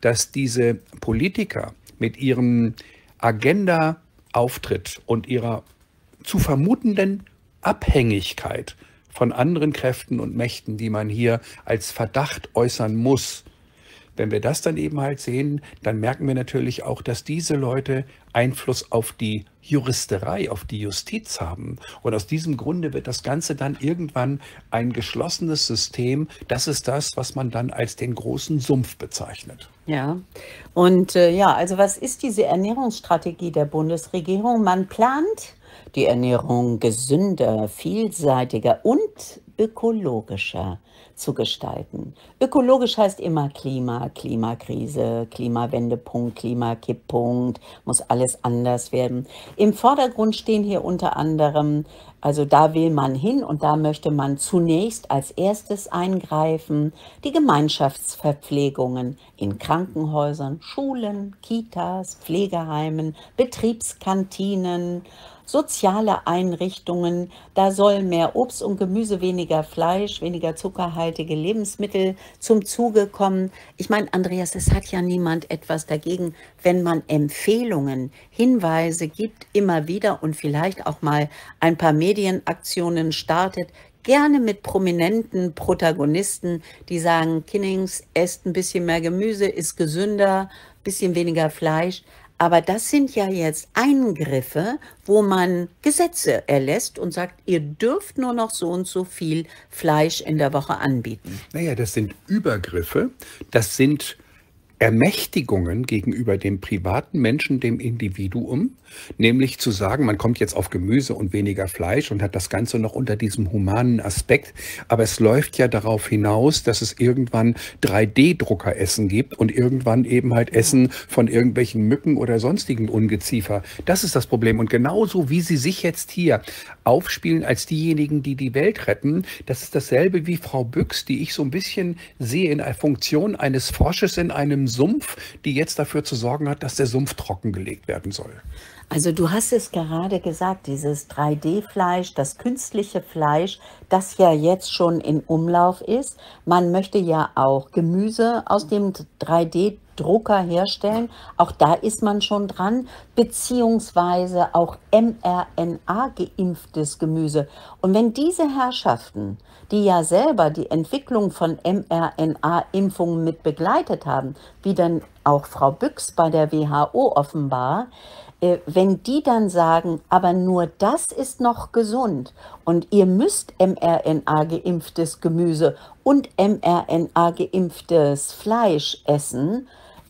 dass diese Politiker mit ihrem Agenda-Auftritt und ihrer zu vermutenden Abhängigkeit von anderen Kräften und Mächten, die man hier als Verdacht äußern muss, wenn wir das dann eben halt sehen, dann merken wir natürlich auch, dass diese Leute Einfluss auf die Juristerei, auf die Justiz haben. Und aus diesem Grunde wird das Ganze dann irgendwann ein geschlossenes System. Das ist das, was man dann als den großen Sumpf bezeichnet. Ja, und äh, ja, also was ist diese Ernährungsstrategie der Bundesregierung? Man plant die Ernährung gesünder, vielseitiger und ökologischer zu gestalten. Ökologisch heißt immer Klima, Klimakrise, Klimawendepunkt, Klimakipppunkt, muss alles anders werden. Im Vordergrund stehen hier unter anderem, also da will man hin und da möchte man zunächst als erstes eingreifen, die Gemeinschaftsverpflegungen in Krankenhäusern, Schulen, Kitas, Pflegeheimen, Betriebskantinen, soziale Einrichtungen. Da soll mehr Obst und Gemüse, weniger Fleisch, weniger zuckerhaltige Lebensmittel zum Zuge kommen. Ich meine, Andreas, es hat ja niemand etwas dagegen, wenn man Empfehlungen, Hinweise gibt, immer wieder und vielleicht auch mal ein paar Medienaktionen startet gerne mit prominenten Protagonisten, die sagen, Kinnings, esst ein bisschen mehr Gemüse, ist gesünder, bisschen weniger Fleisch. Aber das sind ja jetzt Eingriffe, wo man Gesetze erlässt und sagt, ihr dürft nur noch so und so viel Fleisch in der Woche anbieten. Naja, das sind Übergriffe, das sind Ermächtigungen gegenüber dem privaten Menschen, dem Individuum, nämlich zu sagen, man kommt jetzt auf Gemüse und weniger Fleisch und hat das Ganze noch unter diesem humanen Aspekt. Aber es läuft ja darauf hinaus, dass es irgendwann 3D-Druckeressen gibt und irgendwann eben halt Essen von irgendwelchen Mücken oder sonstigen Ungeziefer. Das ist das Problem. Und genauso wie Sie sich jetzt hier aufspielen als diejenigen, die die Welt retten, das ist dasselbe wie Frau Büchs, die ich so ein bisschen sehe in der Funktion eines Forsches in einem Sumpf, die jetzt dafür zu sorgen hat, dass der Sumpf trockengelegt werden soll. Also du hast es gerade gesagt, dieses 3D-Fleisch, das künstliche Fleisch, das ja jetzt schon in Umlauf ist. Man möchte ja auch Gemüse aus dem 3D-Drucker herstellen. Auch da ist man schon dran, beziehungsweise auch mRNA-geimpftes Gemüse. Und wenn diese Herrschaften, die ja selber die Entwicklung von mRNA-Impfungen mit begleitet haben, wie dann auch Frau Büchs bei der WHO offenbar, wenn die dann sagen, aber nur das ist noch gesund und ihr müsst mRNA-geimpftes Gemüse und mRNA-geimpftes Fleisch essen,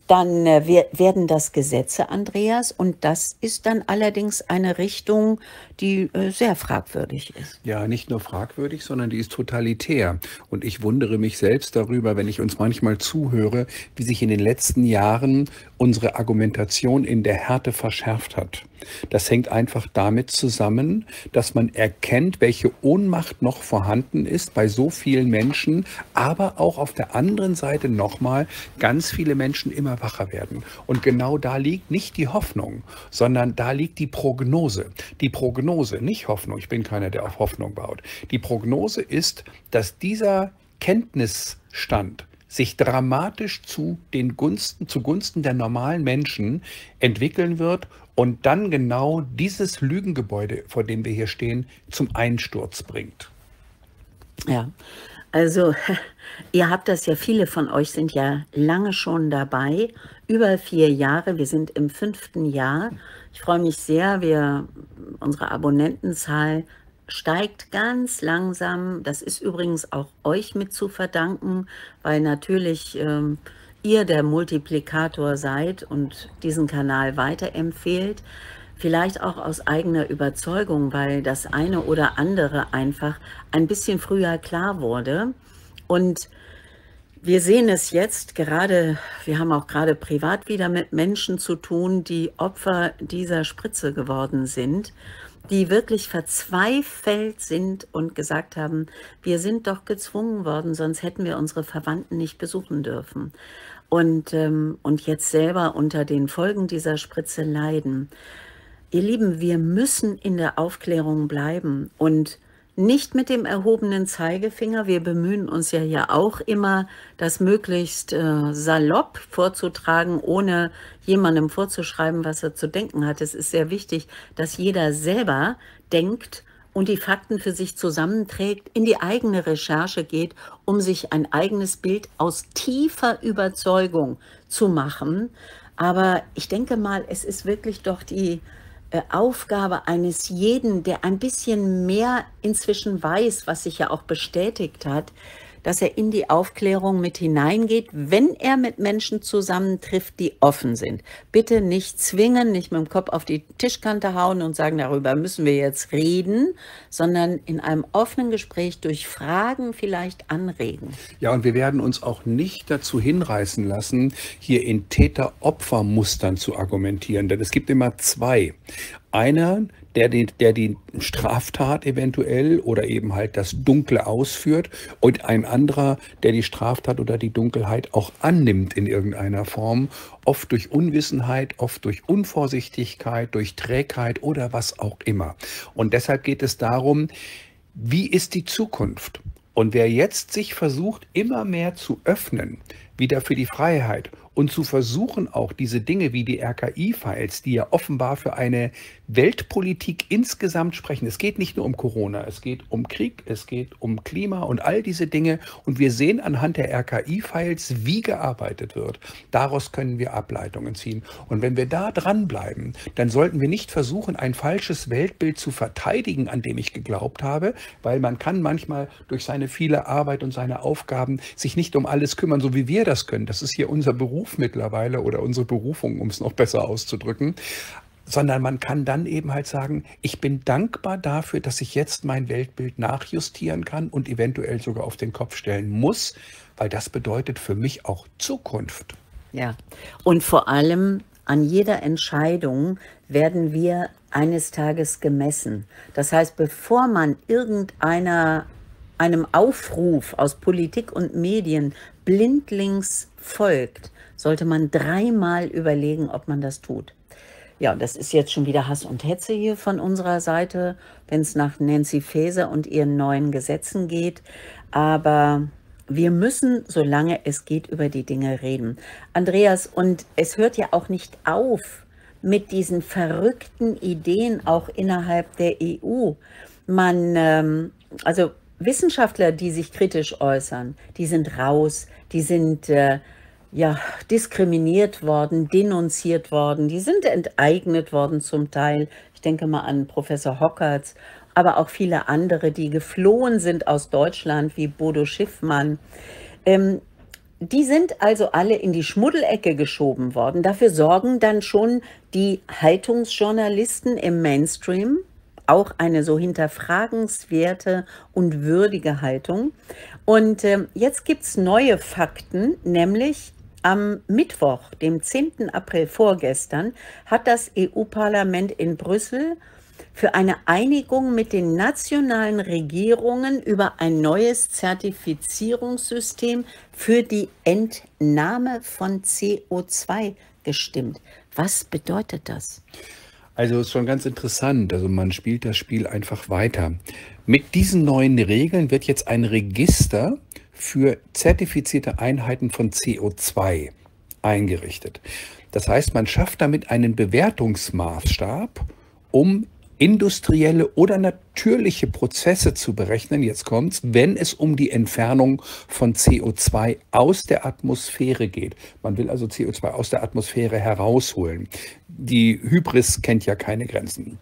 dann äh, werden das Gesetze, Andreas, und das ist dann allerdings eine Richtung, die äh, sehr fragwürdig ist. Ja, nicht nur fragwürdig, sondern die ist totalitär. Und ich wundere mich selbst darüber, wenn ich uns manchmal zuhöre, wie sich in den letzten Jahren unsere Argumentation in der Härte verschärft hat. Das hängt einfach damit zusammen, dass man erkennt, welche Ohnmacht noch vorhanden ist bei so vielen Menschen, aber auch auf der anderen Seite nochmal ganz viele Menschen immer wacher werden. Und genau da liegt nicht die Hoffnung, sondern da liegt die Prognose. Die Prognose, nicht Hoffnung, ich bin keiner, der auf Hoffnung baut. Die Prognose ist, dass dieser Kenntnisstand, sich dramatisch zu den Gunsten, zugunsten der normalen Menschen entwickeln wird und dann genau dieses Lügengebäude, vor dem wir hier stehen, zum Einsturz bringt. Ja, also ihr habt das ja, viele von euch sind ja lange schon dabei, über vier Jahre, wir sind im fünften Jahr. Ich freue mich sehr, wir, unsere Abonnentenzahl steigt ganz langsam. Das ist übrigens auch euch mit zu verdanken, weil natürlich ähm, ihr der Multiplikator seid und diesen Kanal weiterempfehlt. Vielleicht auch aus eigener Überzeugung, weil das eine oder andere einfach ein bisschen früher klar wurde. Und wir sehen es jetzt gerade, wir haben auch gerade privat wieder mit Menschen zu tun, die Opfer dieser Spritze geworden sind die wirklich verzweifelt sind und gesagt haben, wir sind doch gezwungen worden, sonst hätten wir unsere Verwandten nicht besuchen dürfen. Und, ähm, und jetzt selber unter den Folgen dieser Spritze leiden. Ihr Lieben, wir müssen in der Aufklärung bleiben und nicht mit dem erhobenen Zeigefinger. Wir bemühen uns ja hier auch immer, das möglichst äh, salopp vorzutragen, ohne jemandem vorzuschreiben, was er zu denken hat. Es ist sehr wichtig, dass jeder selber denkt und die Fakten für sich zusammenträgt, in die eigene Recherche geht, um sich ein eigenes Bild aus tiefer Überzeugung zu machen. Aber ich denke mal, es ist wirklich doch die äh, Aufgabe eines jeden, der ein bisschen mehr inzwischen weiß, was sich ja auch bestätigt hat, dass er in die Aufklärung mit hineingeht, wenn er mit Menschen zusammentrifft, die offen sind. Bitte nicht zwingen, nicht mit dem Kopf auf die Tischkante hauen und sagen, darüber müssen wir jetzt reden, sondern in einem offenen Gespräch durch Fragen vielleicht anregen. Ja, und wir werden uns auch nicht dazu hinreißen lassen, hier in Täter-Opfer-Mustern zu argumentieren, denn es gibt immer zwei. Einer, der die, der die Straftat eventuell oder eben halt das Dunkle ausführt und ein anderer, der die Straftat oder die Dunkelheit auch annimmt in irgendeiner Form, oft durch Unwissenheit, oft durch Unvorsichtigkeit, durch Trägheit oder was auch immer. Und deshalb geht es darum, wie ist die Zukunft? Und wer jetzt sich versucht, immer mehr zu öffnen, wieder für die Freiheit und zu versuchen, auch diese Dinge wie die RKI-Files, die ja offenbar für eine Weltpolitik insgesamt sprechen. Es geht nicht nur um Corona, es geht um Krieg, es geht um Klima und all diese Dinge. Und wir sehen anhand der RKI-Files, wie gearbeitet wird. Daraus können wir Ableitungen ziehen. Und wenn wir da dranbleiben, dann sollten wir nicht versuchen, ein falsches Weltbild zu verteidigen, an dem ich geglaubt habe, weil man kann manchmal durch seine viele Arbeit und seine Aufgaben sich nicht um alles kümmern, so wie wir das können. Das ist hier unser Beruf mittlerweile oder unsere Berufung, um es noch besser auszudrücken sondern man kann dann eben halt sagen, ich bin dankbar dafür, dass ich jetzt mein Weltbild nachjustieren kann und eventuell sogar auf den Kopf stellen muss, weil das bedeutet für mich auch Zukunft. Ja, und vor allem an jeder Entscheidung werden wir eines Tages gemessen. Das heißt, bevor man irgendeiner einem Aufruf aus Politik und Medien blindlings folgt, sollte man dreimal überlegen, ob man das tut. Ja, das ist jetzt schon wieder Hass und Hetze hier von unserer Seite, wenn es nach Nancy Faeser und ihren neuen Gesetzen geht. Aber wir müssen, solange es geht, über die Dinge reden. Andreas, und es hört ja auch nicht auf mit diesen verrückten Ideen auch innerhalb der EU. Man, ähm, also Wissenschaftler, die sich kritisch äußern, die sind raus, die sind äh, ja diskriminiert worden, denunziert worden, die sind enteignet worden zum Teil. Ich denke mal an Professor Hockertz aber auch viele andere, die geflohen sind aus Deutschland, wie Bodo Schiffmann. Ähm, die sind also alle in die Schmuddelecke geschoben worden. Dafür sorgen dann schon die Haltungsjournalisten im Mainstream, auch eine so hinterfragenswerte und würdige Haltung. Und äh, jetzt gibt es neue Fakten, nämlich am Mittwoch, dem 10. April vorgestern, hat das EU-Parlament in Brüssel für eine Einigung mit den nationalen Regierungen über ein neues Zertifizierungssystem für die Entnahme von CO2 gestimmt. Was bedeutet das? Also ist schon ganz interessant. Also man spielt das Spiel einfach weiter. Mit diesen neuen Regeln wird jetzt ein Register für zertifizierte Einheiten von CO2 eingerichtet. Das heißt, man schafft damit einen Bewertungsmaßstab, um industrielle oder natürliche Prozesse zu berechnen, jetzt kommt's, wenn es um die Entfernung von CO2 aus der Atmosphäre geht. Man will also CO2 aus der Atmosphäre herausholen. Die Hybris kennt ja keine Grenzen.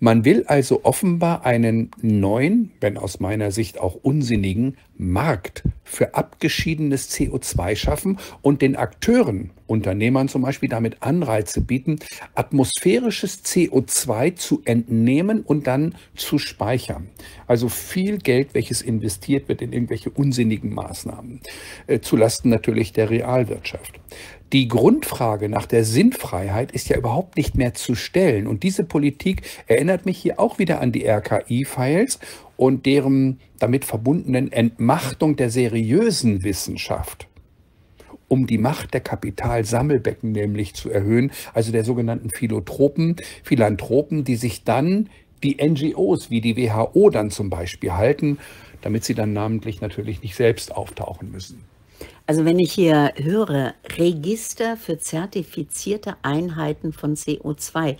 Man will also offenbar einen neuen, wenn aus meiner Sicht auch unsinnigen, Markt für abgeschiedenes CO2 schaffen und den Akteuren, Unternehmern zum Beispiel, damit Anreize bieten, atmosphärisches CO2 zu entnehmen und dann zu speichern. Also viel Geld, welches investiert wird in irgendwelche unsinnigen Maßnahmen, äh, zulasten natürlich der Realwirtschaft. Die Grundfrage nach der Sinnfreiheit ist ja überhaupt nicht mehr zu stellen. Und diese Politik erinnert mich hier auch wieder an die RKI-Files und deren damit verbundenen Entmachtung der seriösen Wissenschaft um die Macht der Kapitalsammelbecken nämlich zu erhöhen, also der sogenannten Philanthropen, Philanthropen, die sich dann die NGOs wie die WHO dann zum Beispiel halten, damit sie dann namentlich natürlich nicht selbst auftauchen müssen. Also wenn ich hier höre, Register für zertifizierte Einheiten von CO2,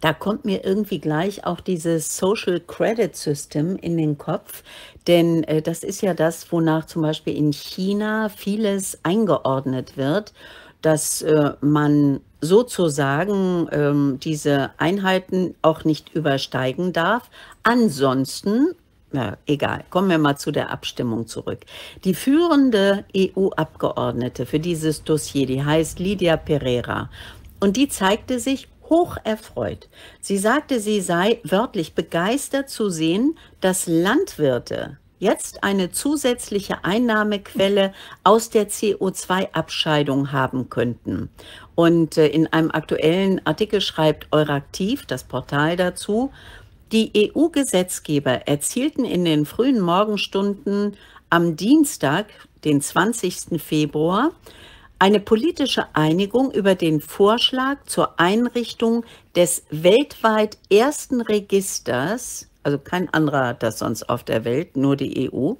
da kommt mir irgendwie gleich auch dieses Social Credit System in den Kopf, denn äh, das ist ja das, wonach zum Beispiel in China vieles eingeordnet wird, dass äh, man sozusagen ähm, diese Einheiten auch nicht übersteigen darf. Ansonsten na, egal, kommen wir mal zu der Abstimmung zurück. Die führende EU-Abgeordnete für dieses Dossier, die heißt Lydia Pereira. Und die zeigte sich hoch erfreut. Sie sagte, sie sei wörtlich begeistert zu sehen, dass Landwirte jetzt eine zusätzliche Einnahmequelle aus der CO2-Abscheidung haben könnten. Und äh, in einem aktuellen Artikel schreibt Euraktiv, das Portal dazu, die EU-Gesetzgeber erzielten in den frühen Morgenstunden am Dienstag, den 20. Februar, eine politische Einigung über den Vorschlag zur Einrichtung des weltweit ersten Registers, also kein anderer hat das sonst auf der Welt, nur die EU,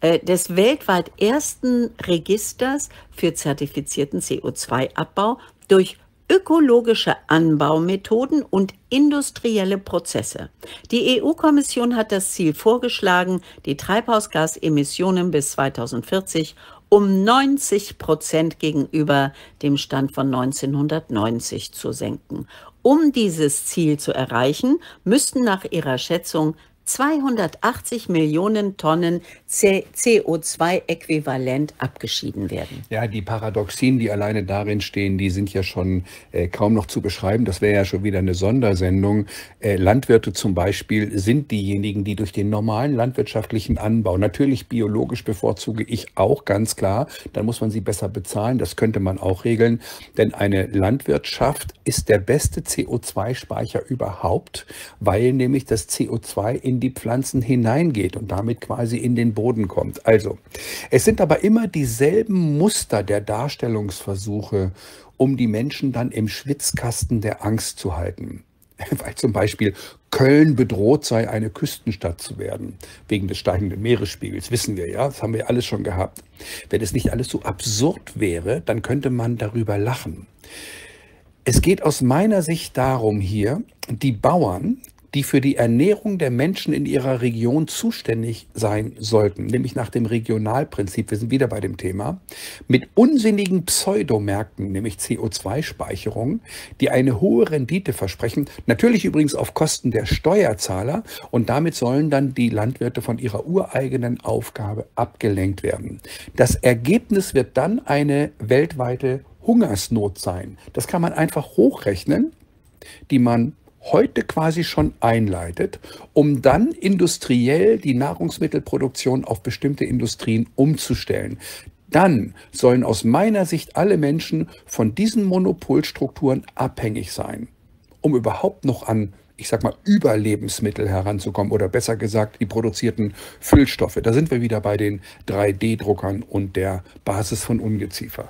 äh, des weltweit ersten Registers für zertifizierten CO2-Abbau durch ökologische Anbaumethoden und industrielle Prozesse. Die EU-Kommission hat das Ziel vorgeschlagen, die Treibhausgasemissionen bis 2040 um 90 Prozent gegenüber dem Stand von 1990 zu senken. Um dieses Ziel zu erreichen, müssten nach ihrer Schätzung 280 Millionen Tonnen CO2-Äquivalent abgeschieden werden. Ja, die Paradoxien, die alleine darin stehen, die sind ja schon äh, kaum noch zu beschreiben. Das wäre ja schon wieder eine Sondersendung. Äh, Landwirte zum Beispiel sind diejenigen, die durch den normalen landwirtschaftlichen Anbau, natürlich biologisch bevorzuge ich auch ganz klar, dann muss man sie besser bezahlen. Das könnte man auch regeln, denn eine Landwirtschaft ist der beste CO2-Speicher überhaupt, weil nämlich das CO2 in die Pflanzen hineingeht und damit quasi in den Boden Boden kommt. Also, es sind aber immer dieselben Muster der Darstellungsversuche, um die Menschen dann im Schwitzkasten der Angst zu halten. Weil zum Beispiel Köln bedroht sei, eine Küstenstadt zu werden, wegen des steigenden Meeresspiegels, wissen wir ja, das haben wir alles schon gehabt. Wenn es nicht alles so absurd wäre, dann könnte man darüber lachen. Es geht aus meiner Sicht darum hier, die Bauern, die für die Ernährung der Menschen in ihrer Region zuständig sein sollten, nämlich nach dem Regionalprinzip, wir sind wieder bei dem Thema, mit unsinnigen Pseudomärkten, nämlich CO2-Speicherung, die eine hohe Rendite versprechen, natürlich übrigens auf Kosten der Steuerzahler und damit sollen dann die Landwirte von ihrer ureigenen Aufgabe abgelenkt werden. Das Ergebnis wird dann eine weltweite Hungersnot sein. Das kann man einfach hochrechnen, die man heute quasi schon einleitet, um dann industriell die Nahrungsmittelproduktion auf bestimmte Industrien umzustellen. Dann sollen aus meiner Sicht alle Menschen von diesen Monopolstrukturen abhängig sein, um überhaupt noch an ich sag mal, Überlebensmittel heranzukommen oder besser gesagt die produzierten Füllstoffe. Da sind wir wieder bei den 3D-Druckern und der Basis von Ungeziefer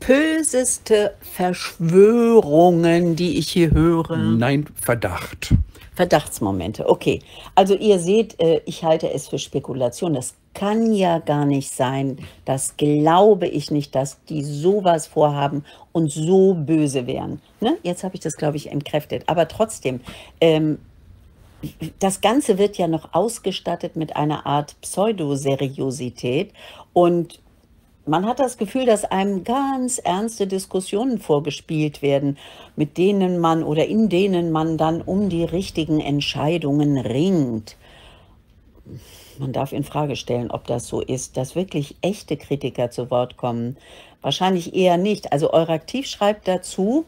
böseste Verschwörungen, die ich hier höre? Nein, Verdacht. Verdachtsmomente, okay. Also ihr seht, äh, ich halte es für Spekulation. Das kann ja gar nicht sein. Das glaube ich nicht, dass die sowas vorhaben und so böse wären. Ne? Jetzt habe ich das, glaube ich, entkräftet. Aber trotzdem, ähm, das Ganze wird ja noch ausgestattet mit einer Art Pseudoseriosität. Und man hat das Gefühl, dass einem ganz ernste Diskussionen vorgespielt werden, mit denen man oder in denen man dann um die richtigen Entscheidungen ringt. Man darf in Frage stellen, ob das so ist, dass wirklich echte Kritiker zu Wort kommen. Wahrscheinlich eher nicht. Also Euraktiv schreibt dazu,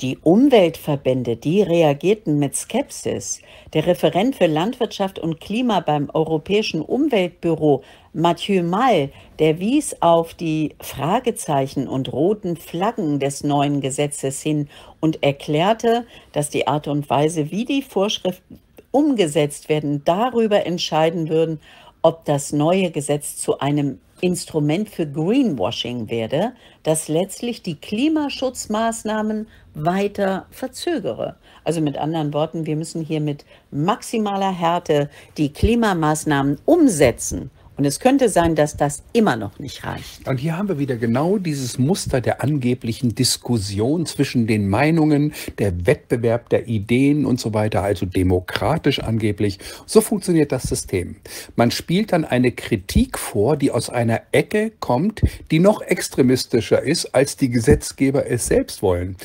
die Umweltverbände, die reagierten mit Skepsis. Der Referent für Landwirtschaft und Klima beim Europäischen Umweltbüro, Mathieu Mall, der wies auf die Fragezeichen und roten Flaggen des neuen Gesetzes hin und erklärte, dass die Art und Weise, wie die Vorschriften umgesetzt werden, darüber entscheiden würden, ob das neue Gesetz zu einem Instrument für Greenwashing werde, das letztlich die Klimaschutzmaßnahmen weiter verzögere. Also mit anderen Worten, wir müssen hier mit maximaler Härte die Klimamaßnahmen umsetzen und es könnte sein, dass das immer noch nicht reicht. Und hier haben wir wieder genau dieses Muster der angeblichen Diskussion zwischen den Meinungen, der Wettbewerb der Ideen und so weiter, also demokratisch angeblich. So funktioniert das System. Man spielt dann eine Kritik vor, die aus einer Ecke kommt, die noch extremistischer ist, als die Gesetzgeber es selbst wollen.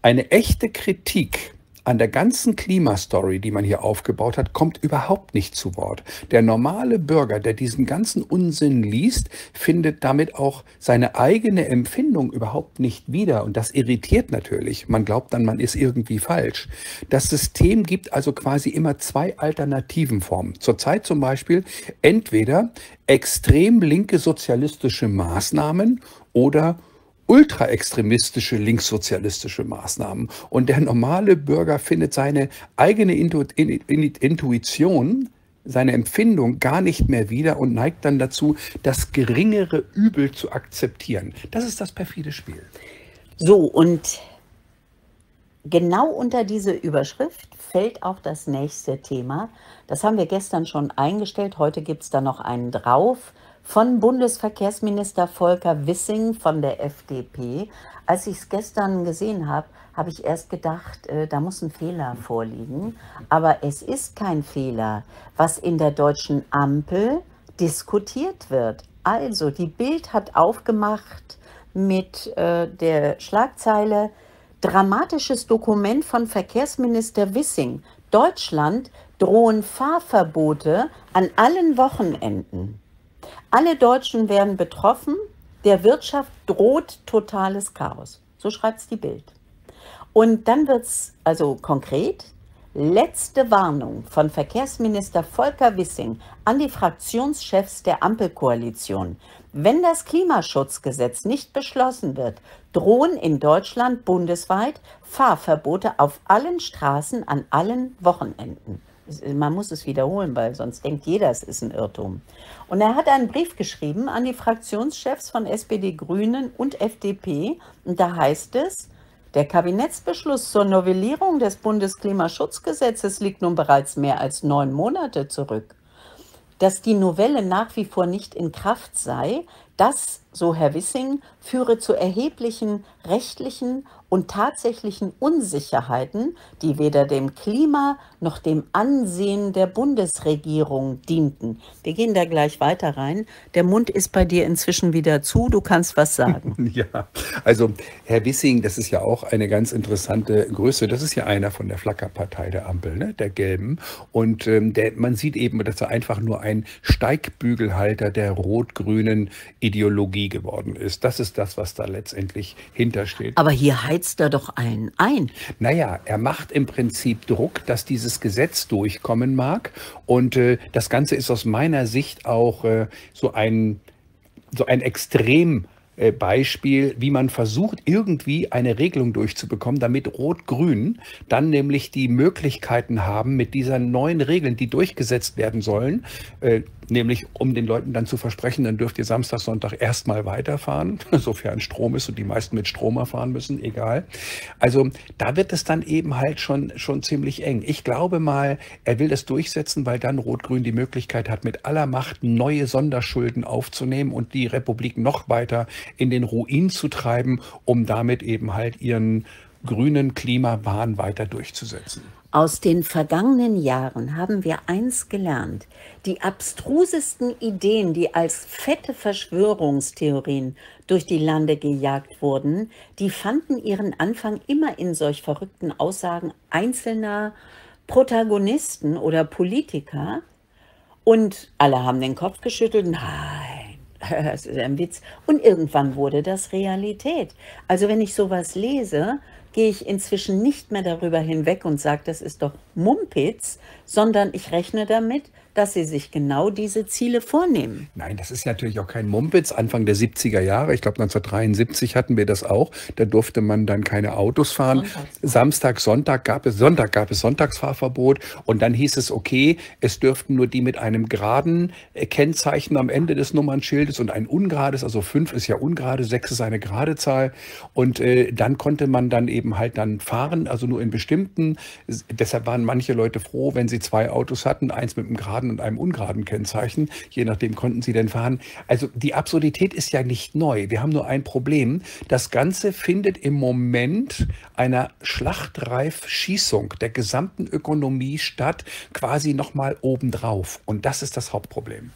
Eine echte Kritik an der ganzen Klimastory, die man hier aufgebaut hat, kommt überhaupt nicht zu Wort. Der normale Bürger, der diesen ganzen Unsinn liest, findet damit auch seine eigene Empfindung überhaupt nicht wieder. Und das irritiert natürlich. Man glaubt dann, man ist irgendwie falsch. Das System gibt also quasi immer zwei alternativen Formen. Zurzeit zum Beispiel entweder extrem linke sozialistische Maßnahmen oder ultraextremistische linkssozialistische Maßnahmen. Und der normale Bürger findet seine eigene Intuition, seine Empfindung gar nicht mehr wieder und neigt dann dazu, das geringere Übel zu akzeptieren. Das ist das perfide Spiel. So, und genau unter diese Überschrift fällt auch das nächste Thema. Das haben wir gestern schon eingestellt. Heute gibt es da noch einen drauf von Bundesverkehrsminister Volker Wissing von der FDP. Als ich es gestern gesehen habe, habe ich erst gedacht, äh, da muss ein Fehler vorliegen. Aber es ist kein Fehler, was in der deutschen Ampel diskutiert wird. Also, die Bild hat aufgemacht mit äh, der Schlagzeile Dramatisches Dokument von Verkehrsminister Wissing. Deutschland drohen Fahrverbote an allen Wochenenden. Alle Deutschen werden betroffen, der Wirtschaft droht totales Chaos. So schreibt es die Bild. Und dann wird es also konkret. Letzte Warnung von Verkehrsminister Volker Wissing an die Fraktionschefs der Ampelkoalition. Wenn das Klimaschutzgesetz nicht beschlossen wird, drohen in Deutschland bundesweit Fahrverbote auf allen Straßen an allen Wochenenden. Man muss es wiederholen, weil sonst denkt jeder, es ist ein Irrtum. Und er hat einen Brief geschrieben an die Fraktionschefs von SPD, Grünen und FDP. Und da heißt es, der Kabinettsbeschluss zur Novellierung des Bundesklimaschutzgesetzes liegt nun bereits mehr als neun Monate zurück. Dass die Novelle nach wie vor nicht in Kraft sei, das, so Herr Wissing, führe zu erheblichen rechtlichen und tatsächlichen Unsicherheiten, die weder dem Klima noch dem Ansehen der Bundesregierung dienten. Wir gehen da gleich weiter rein. Der Mund ist bei dir inzwischen wieder zu, du kannst was sagen. Ja, also Herr Wissing, das ist ja auch eine ganz interessante Größe. Das ist ja einer von der Flackerpartei der Ampel, ne? der Gelben. Und ähm, der, man sieht eben, dass er einfach nur ein Steigbügelhalter der rot-grünen Ideologie geworden ist. Das ist das, was da letztendlich hintersteht. Aber hier heizt er doch einen ein. Naja, er macht im Prinzip Druck, dass dieses Gesetz durchkommen mag. Und äh, das Ganze ist aus meiner Sicht auch äh, so ein, so ein extrem äh, Beispiel, wie man versucht, irgendwie eine Regelung durchzubekommen, damit Rot-Grün dann nämlich die Möglichkeiten haben, mit dieser neuen Regeln, die durchgesetzt werden sollen, äh, nämlich um den Leuten dann zu versprechen, dann dürft ihr Samstag, Sonntag erstmal weiterfahren, sofern Strom ist und die meisten mit Strom fahren müssen, egal. Also da wird es dann eben halt schon, schon ziemlich eng. Ich glaube mal, er will das durchsetzen, weil dann Rot-Grün die Möglichkeit hat, mit aller Macht neue Sonderschulden aufzunehmen und die Republik noch weiter in den Ruin zu treiben, um damit eben halt ihren grünen Klimawahn weiter durchzusetzen. Aus den vergangenen Jahren haben wir eins gelernt. Die abstrusesten Ideen, die als fette Verschwörungstheorien durch die Lande gejagt wurden, die fanden ihren Anfang immer in solch verrückten Aussagen einzelner Protagonisten oder Politiker. Und alle haben den Kopf geschüttelt. Nein, das ist ein Witz. Und irgendwann wurde das Realität. Also wenn ich sowas lese, gehe ich inzwischen nicht mehr darüber hinweg und sage, das ist doch Mumpitz, sondern ich rechne damit, dass sie sich genau diese Ziele vornehmen. Nein, das ist natürlich auch kein Mumpitz. Anfang der 70er Jahre, ich glaube 1973 hatten wir das auch, da durfte man dann keine Autos fahren. Samstag, Sonntag gab es, Sonntag gab es Sonntagsfahrverbot und dann hieß es, okay, es dürften nur die mit einem geraden äh, Kennzeichen am Ende des Nummernschildes und ein ungerades, also fünf ist ja ungerade, sechs ist eine gerade Zahl und äh, dann konnte man dann eben halt dann fahren, also nur in bestimmten, deshalb waren manche Leute froh, wenn sie zwei Autos hatten, eins mit einem geraden geraden und einem ungeraden Kennzeichen. Je nachdem konnten sie denn fahren. Also die Absurdität ist ja nicht neu. Wir haben nur ein Problem. Das Ganze findet im Moment einer Schlachtreif-Schießung der gesamten Ökonomie statt, quasi nochmal obendrauf. Und das ist das Hauptproblem.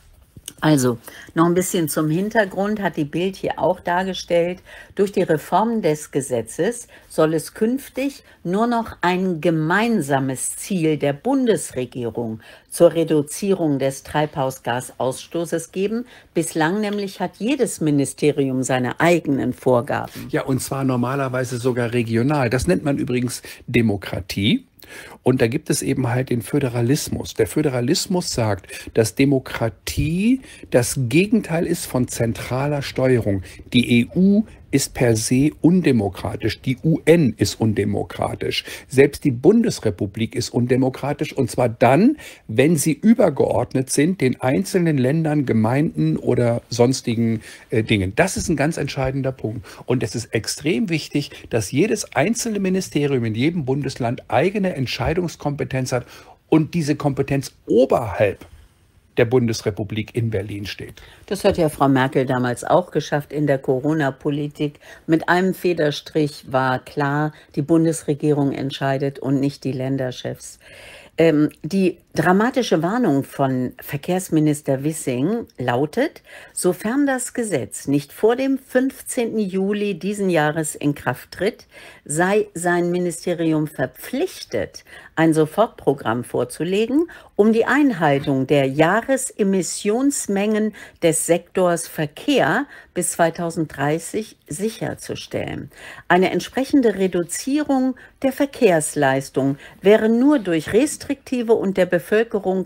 Also, noch ein bisschen zum Hintergrund hat die Bild hier auch dargestellt. Durch die Reform des Gesetzes soll es künftig nur noch ein gemeinsames Ziel der Bundesregierung zur Reduzierung des Treibhausgasausstoßes geben. Bislang nämlich hat jedes Ministerium seine eigenen Vorgaben. Ja, und zwar normalerweise sogar regional. Das nennt man übrigens Demokratie. Und da gibt es eben halt den Föderalismus. Der Föderalismus sagt, dass Demokratie das Gegenteil ist von zentraler Steuerung. Die EU ist per se undemokratisch. Die UN ist undemokratisch. Selbst die Bundesrepublik ist undemokratisch. Und zwar dann, wenn sie übergeordnet sind den einzelnen Ländern, Gemeinden oder sonstigen äh, Dingen. Das ist ein ganz entscheidender Punkt. Und es ist extrem wichtig, dass jedes einzelne Ministerium in jedem Bundesland eigene Entscheidungskompetenz hat und diese Kompetenz oberhalb der Bundesrepublik in Berlin steht. Das hat ja Frau Merkel damals auch geschafft in der Corona-Politik. Mit einem Federstrich war klar, die Bundesregierung entscheidet und nicht die Länderchefs. Ähm, die dramatische Warnung von Verkehrsminister Wissing lautet, sofern das Gesetz nicht vor dem 15. Juli diesen Jahres in Kraft tritt, sei sein Ministerium verpflichtet, ein Sofortprogramm vorzulegen, um die Einhaltung der Jahresemissionsmengen des Sektors Verkehr bis 2030 sicherzustellen. Eine entsprechende Reduzierung der Verkehrsleistung wäre nur durch restriktive und der Bevölkerung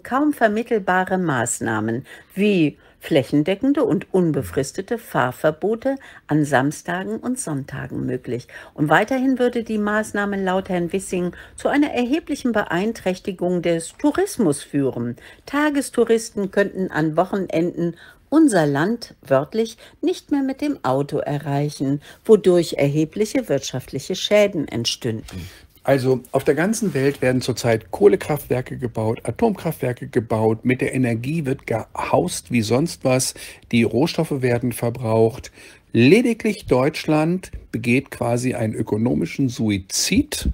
kaum vermittelbare Maßnahmen wie flächendeckende und unbefristete Fahrverbote an Samstagen und Sonntagen möglich. Und weiterhin würde die Maßnahme laut Herrn Wissing zu einer erheblichen Beeinträchtigung des Tourismus führen. Tagestouristen könnten an Wochenenden unser Land wörtlich nicht mehr mit dem Auto erreichen, wodurch erhebliche wirtschaftliche Schäden entstünden. Also auf der ganzen Welt werden zurzeit Kohlekraftwerke gebaut, Atomkraftwerke gebaut, mit der Energie wird gehaust wie sonst was, die Rohstoffe werden verbraucht. Lediglich Deutschland begeht quasi einen ökonomischen Suizid,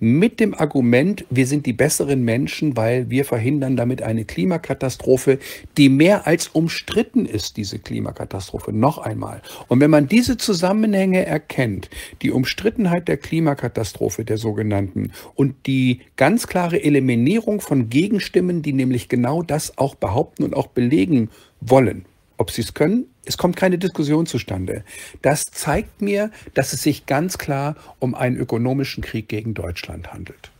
mit dem Argument, wir sind die besseren Menschen, weil wir verhindern damit eine Klimakatastrophe, die mehr als umstritten ist, diese Klimakatastrophe. Noch einmal. Und wenn man diese Zusammenhänge erkennt, die Umstrittenheit der Klimakatastrophe, der sogenannten, und die ganz klare Eliminierung von Gegenstimmen, die nämlich genau das auch behaupten und auch belegen wollen, ob sie es können. Es kommt keine Diskussion zustande. Das zeigt mir, dass es sich ganz klar um einen ökonomischen Krieg gegen Deutschland handelt.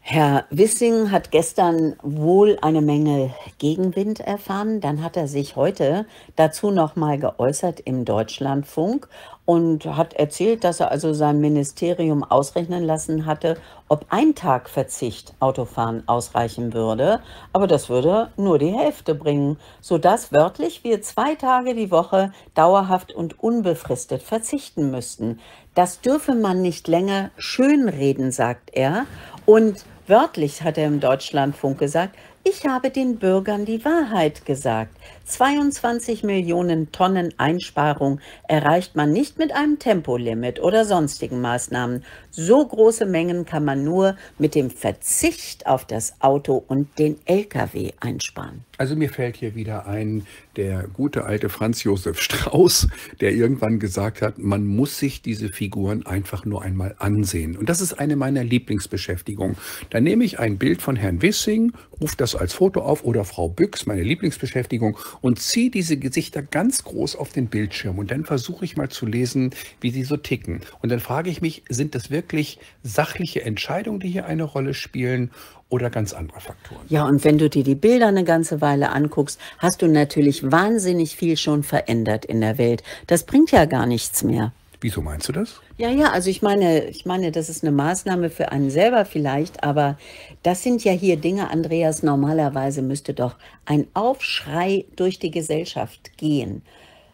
Herr Wissing hat gestern wohl eine Menge Gegenwind erfahren. Dann hat er sich heute dazu noch mal geäußert im Deutschlandfunk und hat erzählt, dass er also sein Ministerium ausrechnen lassen hatte, ob ein Tag Verzicht Autofahren ausreichen würde. Aber das würde nur die Hälfte bringen, sodass wörtlich wir zwei Tage die Woche dauerhaft und unbefristet verzichten müssten. Das dürfe man nicht länger schönreden, sagt er. Und Wörtlich hat er im Deutschlandfunk gesagt, ich habe den Bürgern die Wahrheit gesagt. 22 Millionen Tonnen Einsparung erreicht man nicht mit einem Tempolimit oder sonstigen Maßnahmen. So große Mengen kann man nur mit dem Verzicht auf das Auto und den Lkw einsparen. Also mir fällt hier wieder ein, der gute alte Franz Josef Strauß, der irgendwann gesagt hat, man muss sich diese Figuren einfach nur einmal ansehen. Und das ist eine meiner Lieblingsbeschäftigungen. Da nehme ich ein Bild von Herrn Wissing, rufe das als Foto auf oder Frau Büchs, meine Lieblingsbeschäftigung, und ziehe diese Gesichter ganz groß auf den Bildschirm. Und dann versuche ich mal zu lesen, wie sie so ticken. Und dann frage ich mich, sind das wirklich sachliche Entscheidungen, die hier eine Rolle spielen? oder ganz andere Faktoren. Ja, und wenn du dir die Bilder eine ganze Weile anguckst, hast du natürlich wahnsinnig viel schon verändert in der Welt. Das bringt ja gar nichts mehr. Wieso meinst du das? Ja, ja, also ich meine, ich meine, das ist eine Maßnahme für einen selber vielleicht, aber das sind ja hier Dinge, Andreas, normalerweise müsste doch ein Aufschrei durch die Gesellschaft gehen.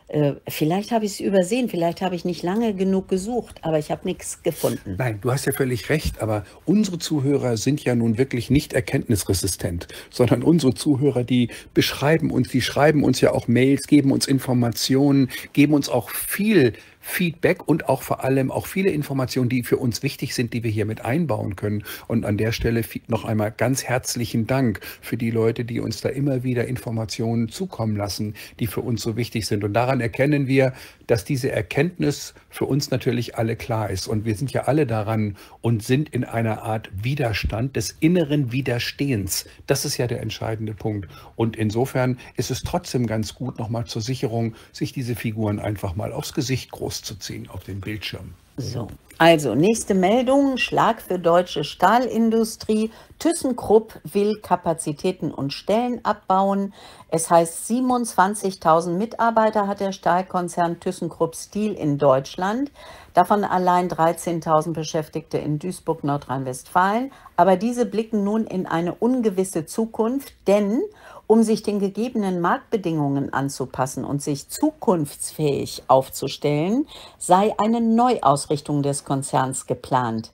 Äh, vielleicht habe ich es übersehen, vielleicht habe ich nicht lange genug gesucht, aber ich habe nichts gefunden. Nein, du hast ja völlig recht, aber unsere Zuhörer sind ja nun wirklich nicht erkenntnisresistent, sondern unsere Zuhörer, die beschreiben uns, die schreiben uns ja auch Mails, geben uns Informationen, geben uns auch viel Feedback und auch vor allem auch viele Informationen, die für uns wichtig sind, die wir hier mit einbauen können. Und an der Stelle noch einmal ganz herzlichen Dank für die Leute, die uns da immer wieder Informationen zukommen lassen, die für uns so wichtig sind. Und daran erkennen wir, dass diese Erkenntnis für uns natürlich alle klar ist. Und wir sind ja alle daran und sind in einer Art Widerstand des inneren Widerstehens. Das ist ja der entscheidende Punkt. Und insofern ist es trotzdem ganz gut, nochmal zur Sicherung, sich diese Figuren einfach mal aufs Gesicht groß auszuziehen auf den Bildschirm. So, also nächste Meldung, Schlag für deutsche Stahlindustrie. ThyssenKrupp will Kapazitäten und Stellen abbauen. Es heißt, 27.000 Mitarbeiter hat der Stahlkonzern ThyssenKrupp Steel in Deutschland. Davon allein 13.000 Beschäftigte in Duisburg, Nordrhein-Westfalen. Aber diese blicken nun in eine ungewisse Zukunft, denn um sich den gegebenen Marktbedingungen anzupassen und sich zukunftsfähig aufzustellen, sei eine Neuausrichtung des Konzerns geplant.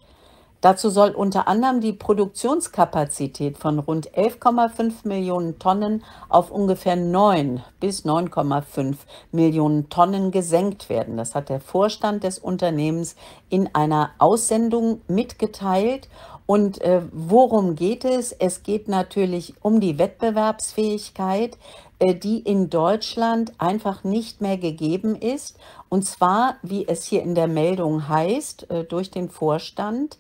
Dazu soll unter anderem die Produktionskapazität von rund 11,5 Millionen Tonnen auf ungefähr 9 bis 9,5 Millionen Tonnen gesenkt werden. Das hat der Vorstand des Unternehmens in einer Aussendung mitgeteilt. Und äh, worum geht es? Es geht natürlich um die Wettbewerbsfähigkeit, äh, die in Deutschland einfach nicht mehr gegeben ist. Und zwar, wie es hier in der Meldung heißt, äh, durch den Vorstand,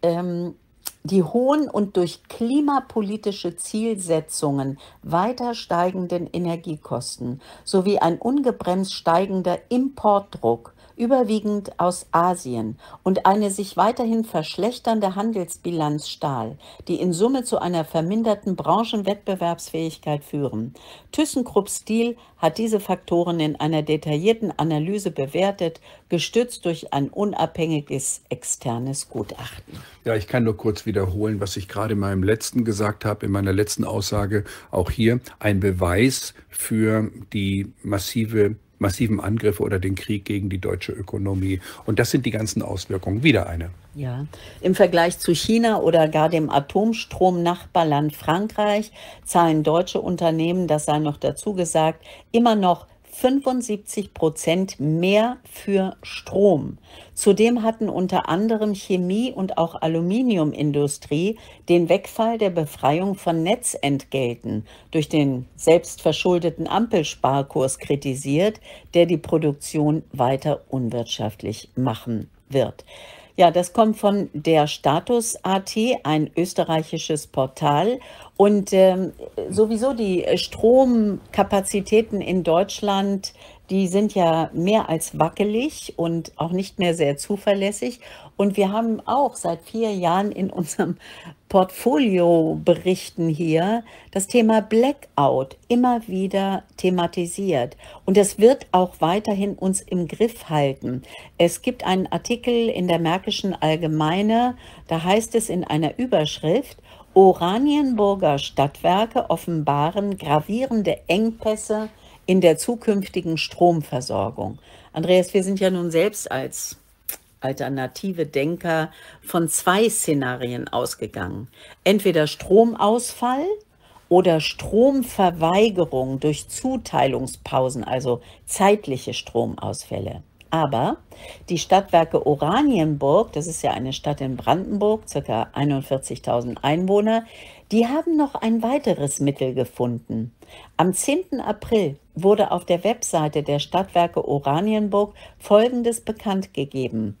ähm, die hohen und durch klimapolitische Zielsetzungen weiter steigenden Energiekosten sowie ein ungebremst steigender Importdruck überwiegend aus Asien und eine sich weiterhin verschlechternde Handelsbilanz Stahl, die in Summe zu einer verminderten Branchenwettbewerbsfähigkeit führen. ThyssenKrupp Steel hat diese Faktoren in einer detaillierten Analyse bewertet, gestützt durch ein unabhängiges externes Gutachten. Ja, ich kann nur kurz wiederholen, was ich gerade in meinem letzten gesagt habe, in meiner letzten Aussage. Auch hier ein Beweis für die massive massiven Angriffe oder den Krieg gegen die deutsche Ökonomie. Und das sind die ganzen Auswirkungen. Wieder eine. Ja, im Vergleich zu China oder gar dem Atomstrom-Nachbarland Frankreich zahlen deutsche Unternehmen, das sei noch dazu gesagt, immer noch 75 Prozent mehr für Strom. Zudem hatten unter anderem Chemie und auch Aluminiumindustrie den Wegfall der Befreiung von Netzentgelten durch den selbstverschuldeten Ampelsparkurs kritisiert, der die Produktion weiter unwirtschaftlich machen wird. Ja, das kommt von der Status AT, ein österreichisches Portal. Und ähm, sowieso die Stromkapazitäten in Deutschland, die sind ja mehr als wackelig und auch nicht mehr sehr zuverlässig. Und wir haben auch seit vier Jahren in unserem Portfolio-Berichten hier das Thema Blackout immer wieder thematisiert. Und das wird auch weiterhin uns im Griff halten. Es gibt einen Artikel in der Märkischen Allgemeine, da heißt es in einer Überschrift, Oranienburger Stadtwerke offenbaren gravierende Engpässe in der zukünftigen Stromversorgung. Andreas, wir sind ja nun selbst als alternative Denker von zwei Szenarien ausgegangen. Entweder Stromausfall oder Stromverweigerung durch Zuteilungspausen, also zeitliche Stromausfälle. Aber die Stadtwerke Oranienburg, das ist ja eine Stadt in Brandenburg, ca. 41.000 Einwohner, die haben noch ein weiteres Mittel gefunden. Am 10. April wurde auf der Webseite der Stadtwerke Oranienburg Folgendes bekannt gegeben.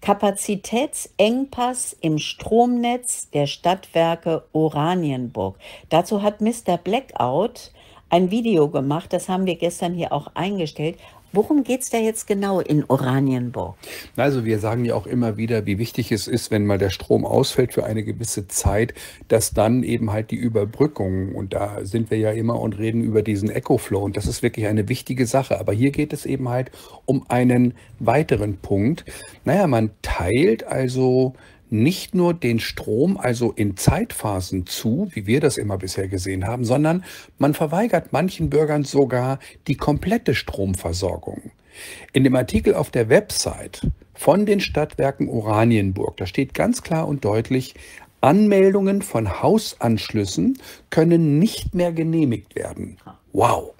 Kapazitätsengpass im Stromnetz der Stadtwerke Oranienburg. Dazu hat Mr. Blackout ein Video gemacht, das haben wir gestern hier auch eingestellt, Worum geht es da jetzt genau in Oranienburg? Also wir sagen ja auch immer wieder, wie wichtig es ist, wenn mal der Strom ausfällt für eine gewisse Zeit, dass dann eben halt die Überbrückung, und da sind wir ja immer und reden über diesen Ecoflow, und das ist wirklich eine wichtige Sache. Aber hier geht es eben halt um einen weiteren Punkt. Naja, man teilt also nicht nur den Strom, also in Zeitphasen zu, wie wir das immer bisher gesehen haben, sondern man verweigert manchen Bürgern sogar die komplette Stromversorgung. In dem Artikel auf der Website von den Stadtwerken Oranienburg, da steht ganz klar und deutlich, Anmeldungen von Hausanschlüssen können nicht mehr genehmigt werden. Wow.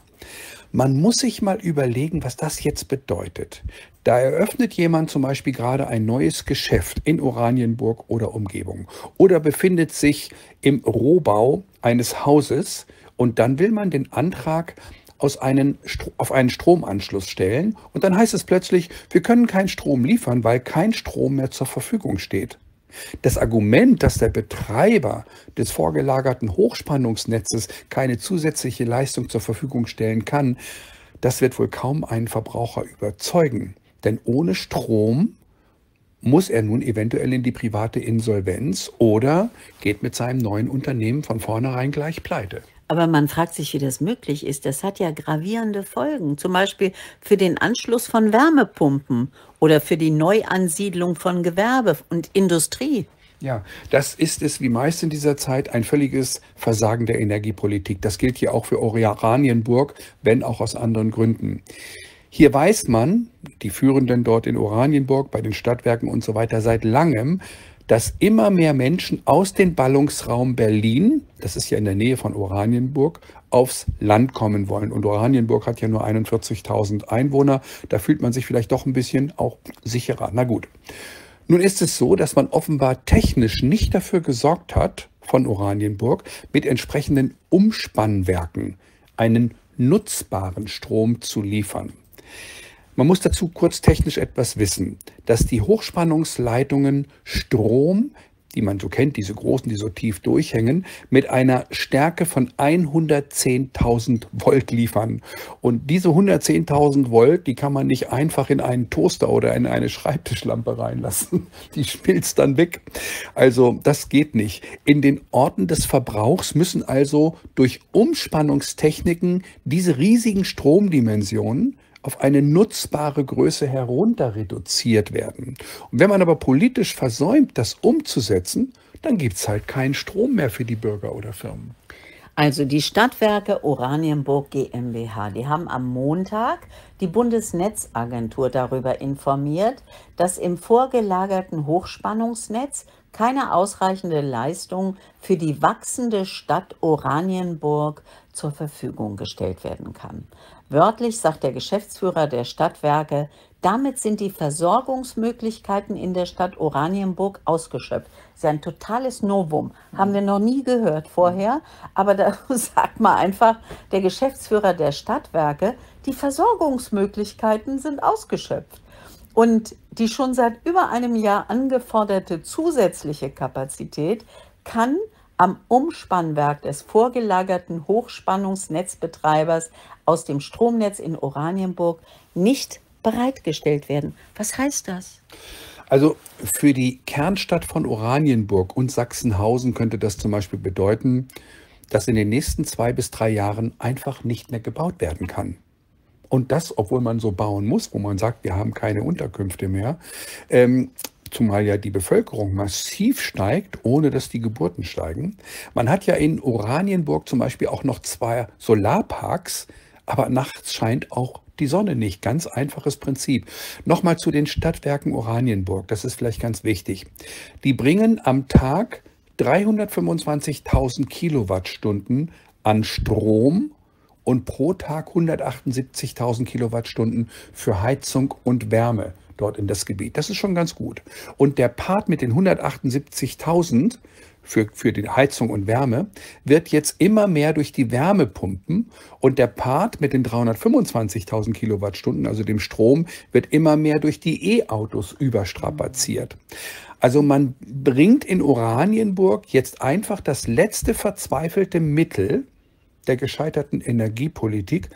Man muss sich mal überlegen, was das jetzt bedeutet. Da eröffnet jemand zum Beispiel gerade ein neues Geschäft in Oranienburg oder Umgebung oder befindet sich im Rohbau eines Hauses und dann will man den Antrag aus einen, auf einen Stromanschluss stellen und dann heißt es plötzlich, wir können keinen Strom liefern, weil kein Strom mehr zur Verfügung steht. Das Argument, dass der Betreiber des vorgelagerten Hochspannungsnetzes keine zusätzliche Leistung zur Verfügung stellen kann, das wird wohl kaum einen Verbraucher überzeugen. Denn ohne Strom muss er nun eventuell in die private Insolvenz oder geht mit seinem neuen Unternehmen von vornherein gleich pleite. Aber man fragt sich, wie das möglich ist. Das hat ja gravierende Folgen, zum Beispiel für den Anschluss von Wärmepumpen oder für die Neuansiedlung von Gewerbe und Industrie. Ja, das ist es wie meist in dieser Zeit ein völliges Versagen der Energiepolitik. Das gilt hier auch für Oranienburg, wenn auch aus anderen Gründen. Hier weiß man, die Führenden dort in Oranienburg, bei den Stadtwerken und so weiter, seit langem, dass immer mehr Menschen aus dem Ballungsraum Berlin, das ist ja in der Nähe von Oranienburg, aufs Land kommen wollen. Und Oranienburg hat ja nur 41.000 Einwohner. Da fühlt man sich vielleicht doch ein bisschen auch sicherer. Na gut. Nun ist es so, dass man offenbar technisch nicht dafür gesorgt hat, von Oranienburg, mit entsprechenden Umspannwerken einen nutzbaren Strom zu liefern. Man muss dazu kurz technisch etwas wissen, dass die Hochspannungsleitungen Strom, die man so kennt, diese großen, die so tief durchhängen, mit einer Stärke von 110.000 Volt liefern. Und diese 110.000 Volt, die kann man nicht einfach in einen Toaster oder in eine Schreibtischlampe reinlassen. Die schmilzt dann weg. Also das geht nicht. In den Orten des Verbrauchs müssen also durch Umspannungstechniken diese riesigen Stromdimensionen auf eine nutzbare Größe herunter reduziert werden. Und wenn man aber politisch versäumt, das umzusetzen, dann gibt es halt keinen Strom mehr für die Bürger oder Firmen. Also die Stadtwerke Oranienburg GmbH, die haben am Montag die Bundesnetzagentur darüber informiert, dass im vorgelagerten Hochspannungsnetz keine ausreichende Leistung für die wachsende Stadt Oranienburg zur Verfügung gestellt werden kann. Wörtlich sagt der Geschäftsführer der Stadtwerke, damit sind die Versorgungsmöglichkeiten in der Stadt Oranienburg ausgeschöpft. Das ist ein totales Novum. Haben wir noch nie gehört vorher. Aber da sagt man einfach, der Geschäftsführer der Stadtwerke, die Versorgungsmöglichkeiten sind ausgeschöpft. Und die schon seit über einem Jahr angeforderte zusätzliche Kapazität kann am Umspannwerk des vorgelagerten Hochspannungsnetzbetreibers aus dem Stromnetz in Oranienburg nicht bereitgestellt werden. Was heißt das? Also für die Kernstadt von Oranienburg und Sachsenhausen könnte das zum Beispiel bedeuten, dass in den nächsten zwei bis drei Jahren einfach nicht mehr gebaut werden kann. Und das, obwohl man so bauen muss, wo man sagt, wir haben keine Unterkünfte mehr. Ähm, zumal ja die Bevölkerung massiv steigt, ohne dass die Geburten steigen. Man hat ja in Oranienburg zum Beispiel auch noch zwei Solarparks, aber nachts scheint auch die Sonne nicht. Ganz einfaches Prinzip. Nochmal zu den Stadtwerken Oranienburg, das ist vielleicht ganz wichtig. Die bringen am Tag 325.000 Kilowattstunden an Strom und pro Tag 178.000 Kilowattstunden für Heizung und Wärme dort in das Gebiet. Das ist schon ganz gut. Und der Part mit den 178.000 für, für die Heizung und Wärme wird jetzt immer mehr durch die Wärmepumpen und der Part mit den 325.000 Kilowattstunden, also dem Strom, wird immer mehr durch die E-Autos überstrapaziert. Also man bringt in Oranienburg jetzt einfach das letzte verzweifelte Mittel, der gescheiterten Energiepolitik,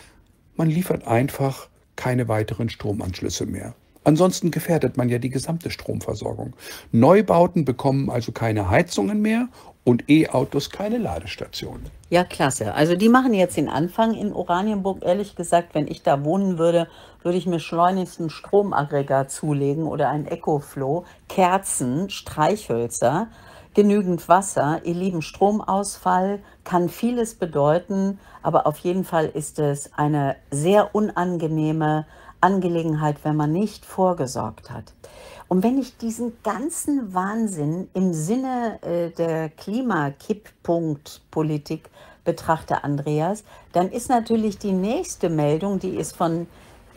man liefert einfach keine weiteren Stromanschlüsse mehr. Ansonsten gefährdet man ja die gesamte Stromversorgung. Neubauten bekommen also keine Heizungen mehr und E-Autos keine Ladestationen. Ja, klasse. Also die machen jetzt den Anfang in Oranienburg. Ehrlich gesagt, wenn ich da wohnen würde, würde ich mir schleunigst ein Stromaggregat zulegen oder ein EcoFlow, Kerzen, Streichhölzer genügend Wasser. Ihr lieben Stromausfall kann vieles bedeuten, aber auf jeden Fall ist es eine sehr unangenehme Angelegenheit, wenn man nicht vorgesorgt hat. Und wenn ich diesen ganzen Wahnsinn im Sinne äh, der Klimakipppunktpolitik betrachte, Andreas, dann ist natürlich die nächste Meldung, die ist von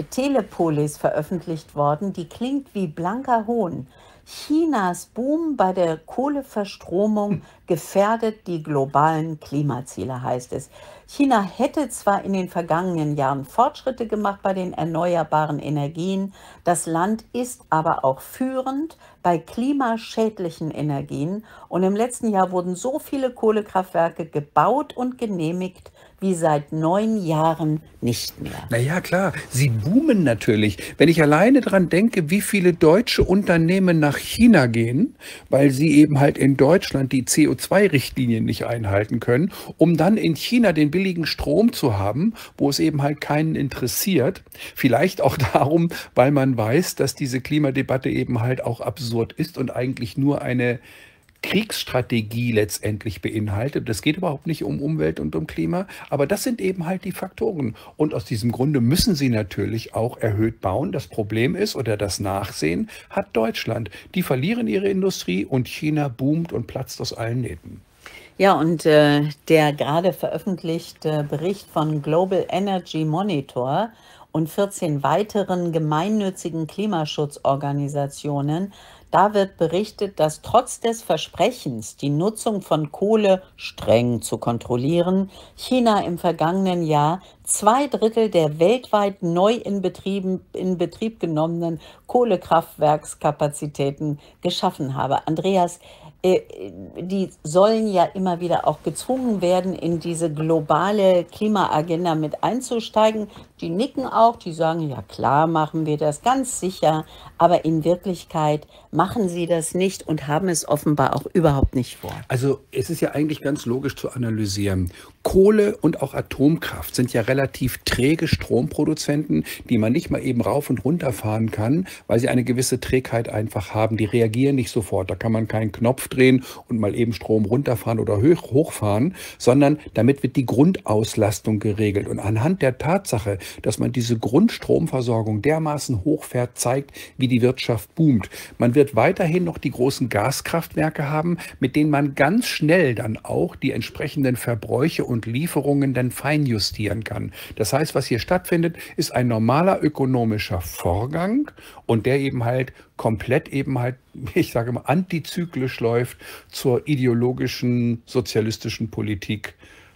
Telepolis veröffentlicht worden, die klingt wie blanker Hohn. Chinas Boom bei der Kohleverstromung gefährdet die globalen Klimaziele, heißt es. China hätte zwar in den vergangenen Jahren Fortschritte gemacht bei den erneuerbaren Energien, das Land ist aber auch führend bei klimaschädlichen Energien und im letzten Jahr wurden so viele Kohlekraftwerke gebaut und genehmigt wie seit neun Jahren nicht mehr. Naja, klar, sie boomen natürlich. Wenn ich alleine daran denke, wie viele deutsche Unternehmen nach China gehen, weil sie eben halt in Deutschland die CO2-Richtlinien nicht einhalten können, um dann in China den billigen Strom zu haben, wo es eben halt keinen interessiert. Vielleicht auch darum, weil man weiß, dass diese Klimadebatte eben halt auch absurd ist und eigentlich nur eine Kriegsstrategie letztendlich beinhaltet. Das geht überhaupt nicht um Umwelt und um Klima, aber das sind eben halt die Faktoren. Und aus diesem Grunde müssen sie natürlich auch erhöht bauen. Das Problem ist oder das Nachsehen hat Deutschland. Die verlieren ihre Industrie und China boomt und platzt aus allen Nähten. Ja, und äh, der gerade veröffentlichte Bericht von Global Energy Monitor und 14 weiteren gemeinnützigen Klimaschutzorganisationen da wird berichtet, dass trotz des Versprechens, die Nutzung von Kohle streng zu kontrollieren, China im vergangenen Jahr zwei Drittel der weltweit neu in, Betrieben, in Betrieb genommenen Kohlekraftwerkskapazitäten geschaffen habe. Andreas, die sollen ja immer wieder auch gezwungen werden, in diese globale Klimaagenda mit einzusteigen. Die nicken auch, die sagen, ja klar machen wir das ganz sicher, aber in Wirklichkeit machen sie das nicht und haben es offenbar auch überhaupt nicht vor. Also es ist ja eigentlich ganz logisch zu analysieren. Kohle und auch Atomkraft sind ja relativ träge Stromproduzenten, die man nicht mal eben rauf und runter fahren kann, weil sie eine gewisse Trägheit einfach haben. Die reagieren nicht sofort. Da kann man keinen Knopf drehen und mal eben Strom runterfahren oder hoch, hochfahren, sondern damit wird die Grundauslastung geregelt. Und anhand der Tatsache, dass man diese Grundstromversorgung dermaßen hochfährt, zeigt, wie die Wirtschaft boomt. Man wird weiterhin noch die großen Gaskraftwerke haben, mit denen man ganz schnell dann auch die entsprechenden Verbräuche und Lieferungen dann feinjustieren kann. Das heißt, was hier stattfindet, ist ein normaler ökonomischer Vorgang und der eben halt komplett eben halt, ich sage mal, antizyklisch läuft zur ideologischen sozialistischen Politik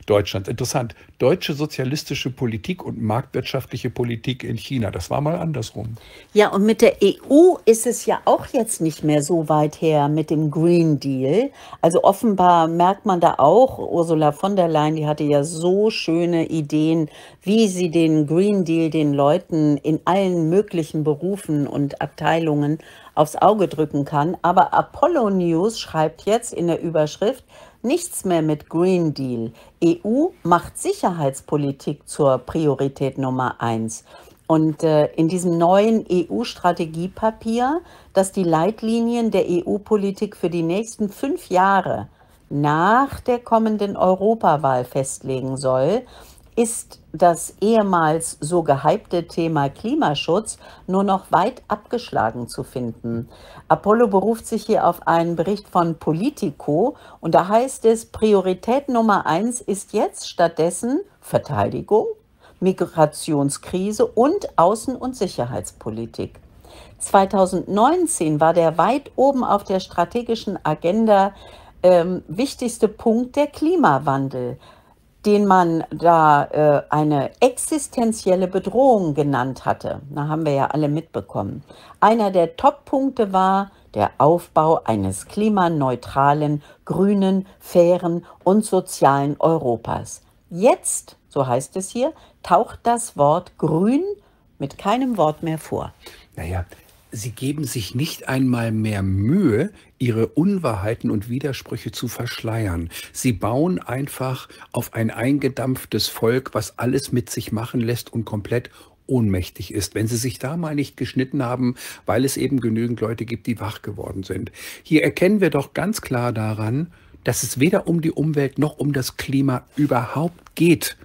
Deutschlands. Interessant. Deutsche sozialistische Politik und marktwirtschaftliche Politik in China. Das war mal andersrum. Ja, und mit der EU ist es ja auch jetzt nicht mehr so weit her mit dem Green Deal. Also offenbar merkt man da auch, Ursula von der Leyen, die hatte ja so schöne Ideen, wie sie den Green Deal den Leuten in allen möglichen Berufen und Abteilungen aufs Auge drücken kann. Aber Apollo News schreibt jetzt in der Überschrift, Nichts mehr mit Green Deal. EU macht Sicherheitspolitik zur Priorität Nummer eins. Und äh, in diesem neuen EU-Strategiepapier, das die Leitlinien der EU-Politik für die nächsten fünf Jahre nach der kommenden Europawahl festlegen soll, ist das ehemals so gehypte Thema Klimaschutz nur noch weit abgeschlagen zu finden. Apollo beruft sich hier auf einen Bericht von Politico und da heißt es, Priorität Nummer eins ist jetzt stattdessen Verteidigung, Migrationskrise und Außen- und Sicherheitspolitik. 2019 war der weit oben auf der strategischen Agenda ähm, wichtigste Punkt der Klimawandel den man da äh, eine existenzielle Bedrohung genannt hatte. Da haben wir ja alle mitbekommen. Einer der Top-Punkte war der Aufbau eines klimaneutralen, grünen, fairen und sozialen Europas. Jetzt, so heißt es hier, taucht das Wort grün mit keinem Wort mehr vor. Naja, Sie geben sich nicht einmal mehr Mühe, ihre Unwahrheiten und Widersprüche zu verschleiern. Sie bauen einfach auf ein eingedampftes Volk, was alles mit sich machen lässt und komplett ohnmächtig ist, wenn sie sich da mal nicht geschnitten haben, weil es eben genügend Leute gibt, die wach geworden sind. Hier erkennen wir doch ganz klar daran, dass es weder um die Umwelt noch um das Klima überhaupt geht.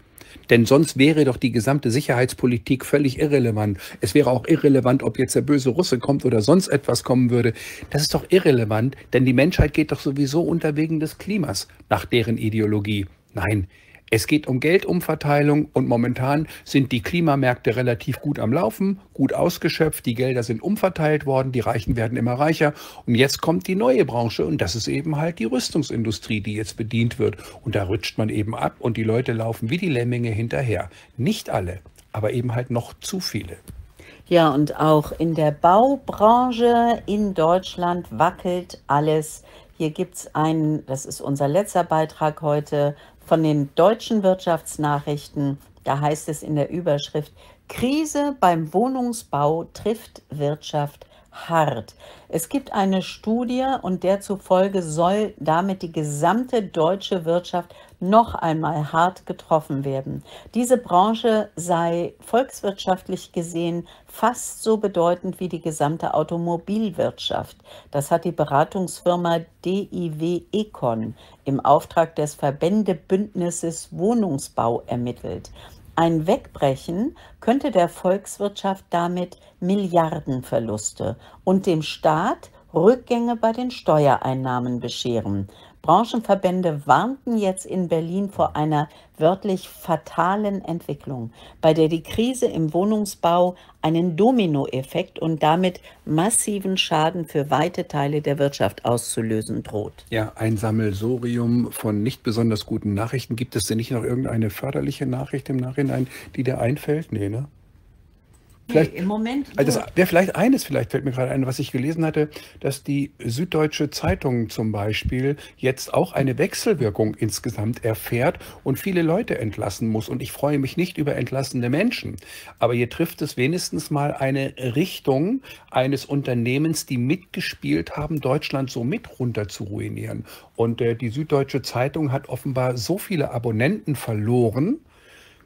Denn sonst wäre doch die gesamte Sicherheitspolitik völlig irrelevant. Es wäre auch irrelevant, ob jetzt der böse Russe kommt oder sonst etwas kommen würde. Das ist doch irrelevant, denn die Menschheit geht doch sowieso unter wegen des Klimas nach deren Ideologie. Nein, es geht um Geldumverteilung und momentan sind die Klimamärkte relativ gut am Laufen, gut ausgeschöpft, die Gelder sind umverteilt worden, die Reichen werden immer reicher und jetzt kommt die neue Branche und das ist eben halt die Rüstungsindustrie, die jetzt bedient wird und da rutscht man eben ab und die Leute laufen wie die Lemminge hinterher. Nicht alle, aber eben halt noch zu viele. Ja, und auch in der Baubranche in Deutschland wackelt alles. Hier gibt es einen, das ist unser letzter Beitrag heute, von den deutschen Wirtschaftsnachrichten. Da heißt es in der Überschrift, Krise beim Wohnungsbau trifft Wirtschaft hart. Es gibt eine Studie und der zufolge soll damit die gesamte deutsche Wirtschaft noch einmal hart getroffen werden. Diese Branche sei volkswirtschaftlich gesehen fast so bedeutend wie die gesamte Automobilwirtschaft. Das hat die Beratungsfirma DIW Econ im Auftrag des Verbändebündnisses Wohnungsbau ermittelt. Ein Wegbrechen könnte der Volkswirtschaft damit Milliardenverluste und dem Staat Rückgänge bei den Steuereinnahmen bescheren. Branchenverbände warnten jetzt in Berlin vor einer wörtlich fatalen Entwicklung, bei der die Krise im Wohnungsbau einen Dominoeffekt und damit massiven Schaden für weite Teile der Wirtschaft auszulösen droht. Ja, ein Sammelsorium von nicht besonders guten Nachrichten. Gibt es denn nicht noch irgendeine förderliche Nachricht im Nachhinein, die dir einfällt? Nee, ne? Vielleicht, nee, im Moment. Also das wäre vielleicht eines, vielleicht fällt mir gerade ein, was ich gelesen hatte, dass die Süddeutsche Zeitung zum Beispiel jetzt auch eine Wechselwirkung insgesamt erfährt und viele Leute entlassen muss. Und ich freue mich nicht über entlassene Menschen. Aber hier trifft es wenigstens mal eine Richtung eines Unternehmens, die mitgespielt haben, Deutschland so mit runter zu ruinieren. Und äh, die Süddeutsche Zeitung hat offenbar so viele Abonnenten verloren,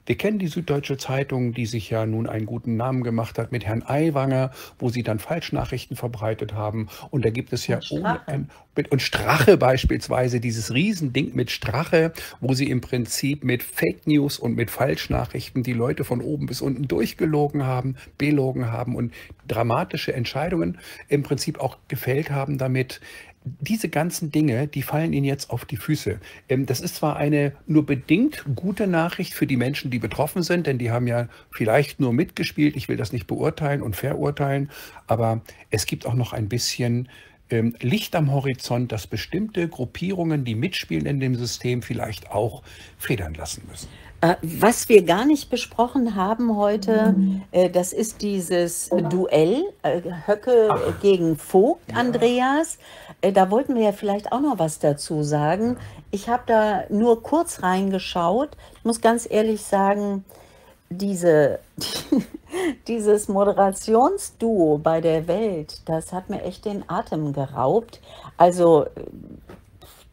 wir kennen die Süddeutsche Zeitung, die sich ja nun einen guten Namen gemacht hat mit Herrn Aiwanger, wo sie dann Falschnachrichten verbreitet haben. Und da gibt es ja und Strache, ein, und Strache beispielsweise, dieses Riesending mit Strache, wo sie im Prinzip mit Fake News und mit Falschnachrichten die Leute von oben bis unten durchgelogen haben, belogen haben und dramatische Entscheidungen im Prinzip auch gefällt haben damit diese ganzen Dinge, die fallen Ihnen jetzt auf die Füße. Ähm, das ist zwar eine nur bedingt gute Nachricht für die Menschen, die betroffen sind, denn die haben ja vielleicht nur mitgespielt. Ich will das nicht beurteilen und verurteilen, aber es gibt auch noch ein bisschen ähm, Licht am Horizont, dass bestimmte Gruppierungen, die mitspielen in dem System, vielleicht auch federn lassen müssen. Äh, was wir gar nicht besprochen haben heute, äh, das ist dieses Duell äh, Höcke Ach. gegen Vogt, Andreas. Da wollten wir ja vielleicht auch noch was dazu sagen. Ich habe da nur kurz reingeschaut. Ich muss ganz ehrlich sagen, diese, dieses Moderationsduo bei der Welt, das hat mir echt den Atem geraubt. Also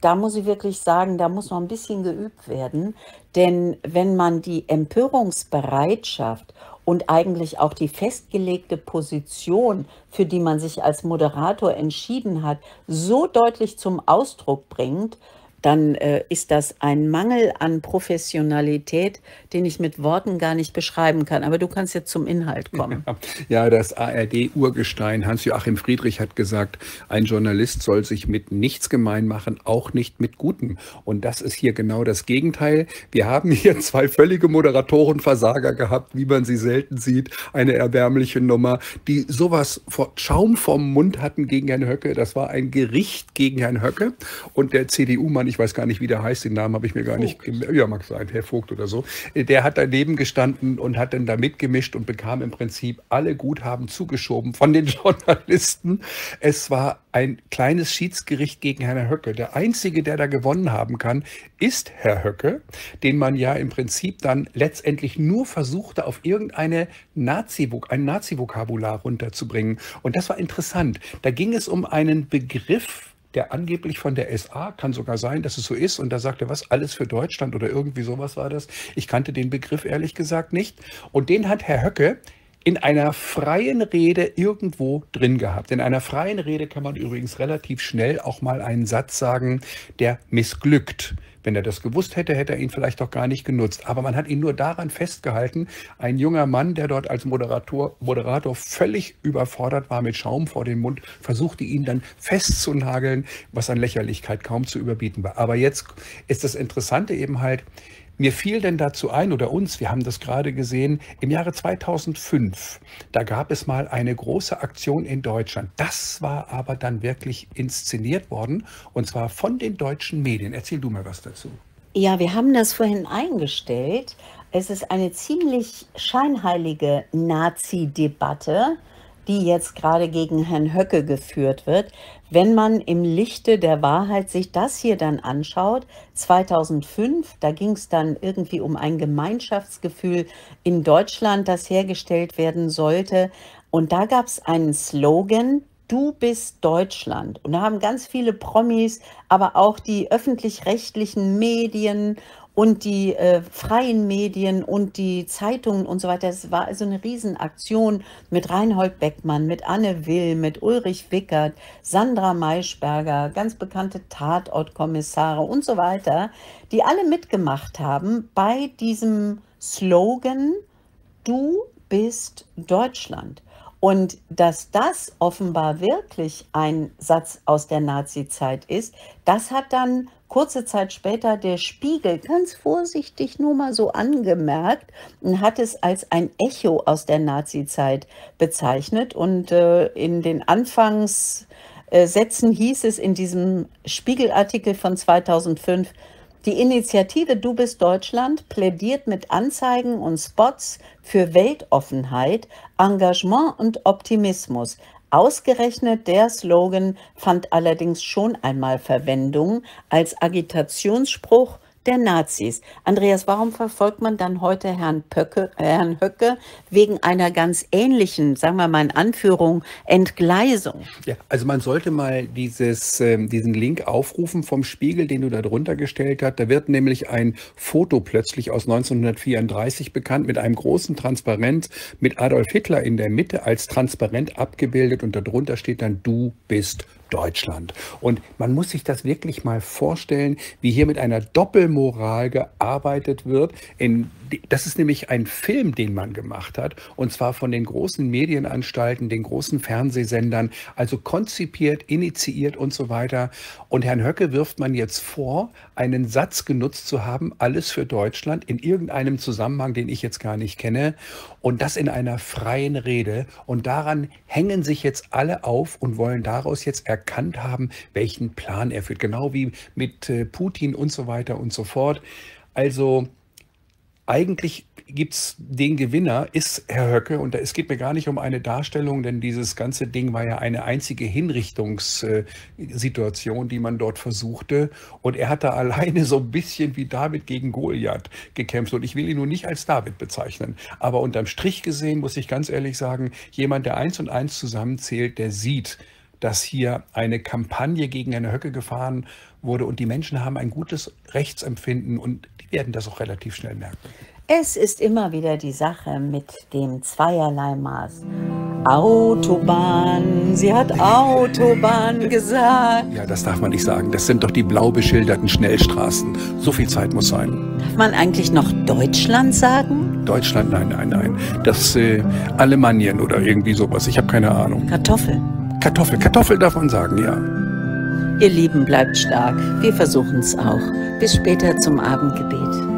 da muss ich wirklich sagen, da muss noch ein bisschen geübt werden. Denn wenn man die Empörungsbereitschaft und eigentlich auch die festgelegte Position, für die man sich als Moderator entschieden hat, so deutlich zum Ausdruck bringt, dann äh, ist das ein Mangel an Professionalität, den ich mit Worten gar nicht beschreiben kann. Aber du kannst jetzt zum Inhalt kommen. Ja, das ARD-Urgestein Hans-Joachim Friedrich hat gesagt, ein Journalist soll sich mit nichts gemein machen, auch nicht mit Gutem. Und das ist hier genau das Gegenteil. Wir haben hier zwei völlige Moderatorenversager gehabt, wie man sie selten sieht. Eine erbärmliche Nummer, die sowas vor Schaum vom Mund hatten gegen Herrn Höcke. Das war ein Gericht gegen Herrn Höcke. Und der CDU-Mann, ich weiß gar nicht, wie der heißt, den Namen habe ich mir gar Vogt. nicht, ja, mag sein, Herr Vogt oder so, der hat daneben gestanden und hat dann da mitgemischt und bekam im Prinzip alle Guthaben zugeschoben von den Journalisten. Es war ein kleines Schiedsgericht gegen Herrn Höcke. Der einzige, der da gewonnen haben kann, ist Herr Höcke, den man ja im Prinzip dann letztendlich nur versuchte, auf irgendeine Nazi, ein Nazi-Vokabular runterzubringen. Und das war interessant. Da ging es um einen Begriff, der angeblich von der SA, kann sogar sein, dass es so ist, und da sagt er, was, alles für Deutschland oder irgendwie sowas war das. Ich kannte den Begriff ehrlich gesagt nicht. Und den hat Herr Höcke in einer freien Rede irgendwo drin gehabt. In einer freien Rede kann man übrigens relativ schnell auch mal einen Satz sagen, der missglückt. Wenn er das gewusst hätte, hätte er ihn vielleicht auch gar nicht genutzt. Aber man hat ihn nur daran festgehalten, ein junger Mann, der dort als Moderator, Moderator völlig überfordert war mit Schaum vor dem Mund, versuchte ihn dann festzunageln, was an Lächerlichkeit kaum zu überbieten war. Aber jetzt ist das Interessante eben halt, mir fiel denn dazu ein, oder uns, wir haben das gerade gesehen, im Jahre 2005, da gab es mal eine große Aktion in Deutschland. Das war aber dann wirklich inszeniert worden, und zwar von den deutschen Medien. Erzähl du mal was dazu. Ja, wir haben das vorhin eingestellt. Es ist eine ziemlich scheinheilige Nazi-Debatte die jetzt gerade gegen Herrn Höcke geführt wird, wenn man im Lichte der Wahrheit sich das hier dann anschaut, 2005, da ging es dann irgendwie um ein Gemeinschaftsgefühl in Deutschland, das hergestellt werden sollte. Und da gab es einen Slogan, Du bist Deutschland. Und da haben ganz viele Promis, aber auch die öffentlich-rechtlichen Medien und die äh, freien Medien und die Zeitungen und so weiter. Es war also eine Riesenaktion mit Reinhold Beckmann, mit Anne Will, mit Ulrich Wickert, Sandra Maischberger, ganz bekannte Tatortkommissare und so weiter, die alle mitgemacht haben bei diesem Slogan, du bist Deutschland. Und dass das offenbar wirklich ein Satz aus der Nazi-Zeit ist, das hat dann kurze Zeit später der Spiegel ganz vorsichtig nur mal so angemerkt und hat es als ein Echo aus der Nazi-Zeit bezeichnet. Und äh, in den Anfangssätzen hieß es in diesem Spiegelartikel von 2005, Die Initiative Du bist Deutschland plädiert mit Anzeigen und Spots für Weltoffenheit, Engagement und Optimismus. Ausgerechnet der Slogan fand allerdings schon einmal Verwendung als Agitationsspruch der Nazis. Andreas, warum verfolgt man dann heute Herrn, Pöcke, äh, Herrn Höcke wegen einer ganz ähnlichen, sagen wir mal in Anführung, Entgleisung? Ja, also man sollte mal dieses, ähm, diesen Link aufrufen vom Spiegel, den du da drunter gestellt hast. Da wird nämlich ein Foto plötzlich aus 1934 bekannt mit einem großen Transparent mit Adolf Hitler in der Mitte als Transparent abgebildet und darunter steht dann Du bist Deutschland. Und man muss sich das wirklich mal vorstellen, wie hier mit einer Doppelmoral gearbeitet wird. In, das ist nämlich ein Film, den man gemacht hat, und zwar von den großen Medienanstalten, den großen Fernsehsendern, also konzipiert, initiiert und so weiter. Und Herrn Höcke wirft man jetzt vor, einen Satz genutzt zu haben, alles für Deutschland, in irgendeinem Zusammenhang, den ich jetzt gar nicht kenne, und das in einer freien Rede. Und daran hängen sich jetzt alle auf und wollen daraus jetzt erkannt haben, welchen Plan er führt. Genau wie mit äh, Putin und so weiter und so fort. Also eigentlich gibt es den Gewinner, ist Herr Höcke, und es geht mir gar nicht um eine Darstellung, denn dieses ganze Ding war ja eine einzige Hinrichtungssituation, die man dort versuchte. Und er hat da alleine so ein bisschen wie David gegen Goliath gekämpft. Und ich will ihn nun nicht als David bezeichnen. Aber unterm Strich gesehen muss ich ganz ehrlich sagen, jemand, der eins und eins zusammenzählt, der sieht, dass hier eine Kampagne gegen Herrn Höcke gefahren wurde und die Menschen haben ein gutes Rechtsempfinden und die werden das auch relativ schnell merken. Es ist immer wieder die Sache mit dem zweierlei Maß. Autobahn, sie hat Autobahn gesagt. Ja, das darf man nicht sagen. Das sind doch die blau beschilderten Schnellstraßen. So viel Zeit muss sein. Darf man eigentlich noch Deutschland sagen? Deutschland, nein, nein, nein. Das äh, Alemannien oder irgendwie sowas. Ich habe keine Ahnung. Kartoffel. Kartoffel, Kartoffel darf man sagen, ja. Ihr Lieben, bleibt stark. Wir versuchen es auch. Bis später zum Abendgebet.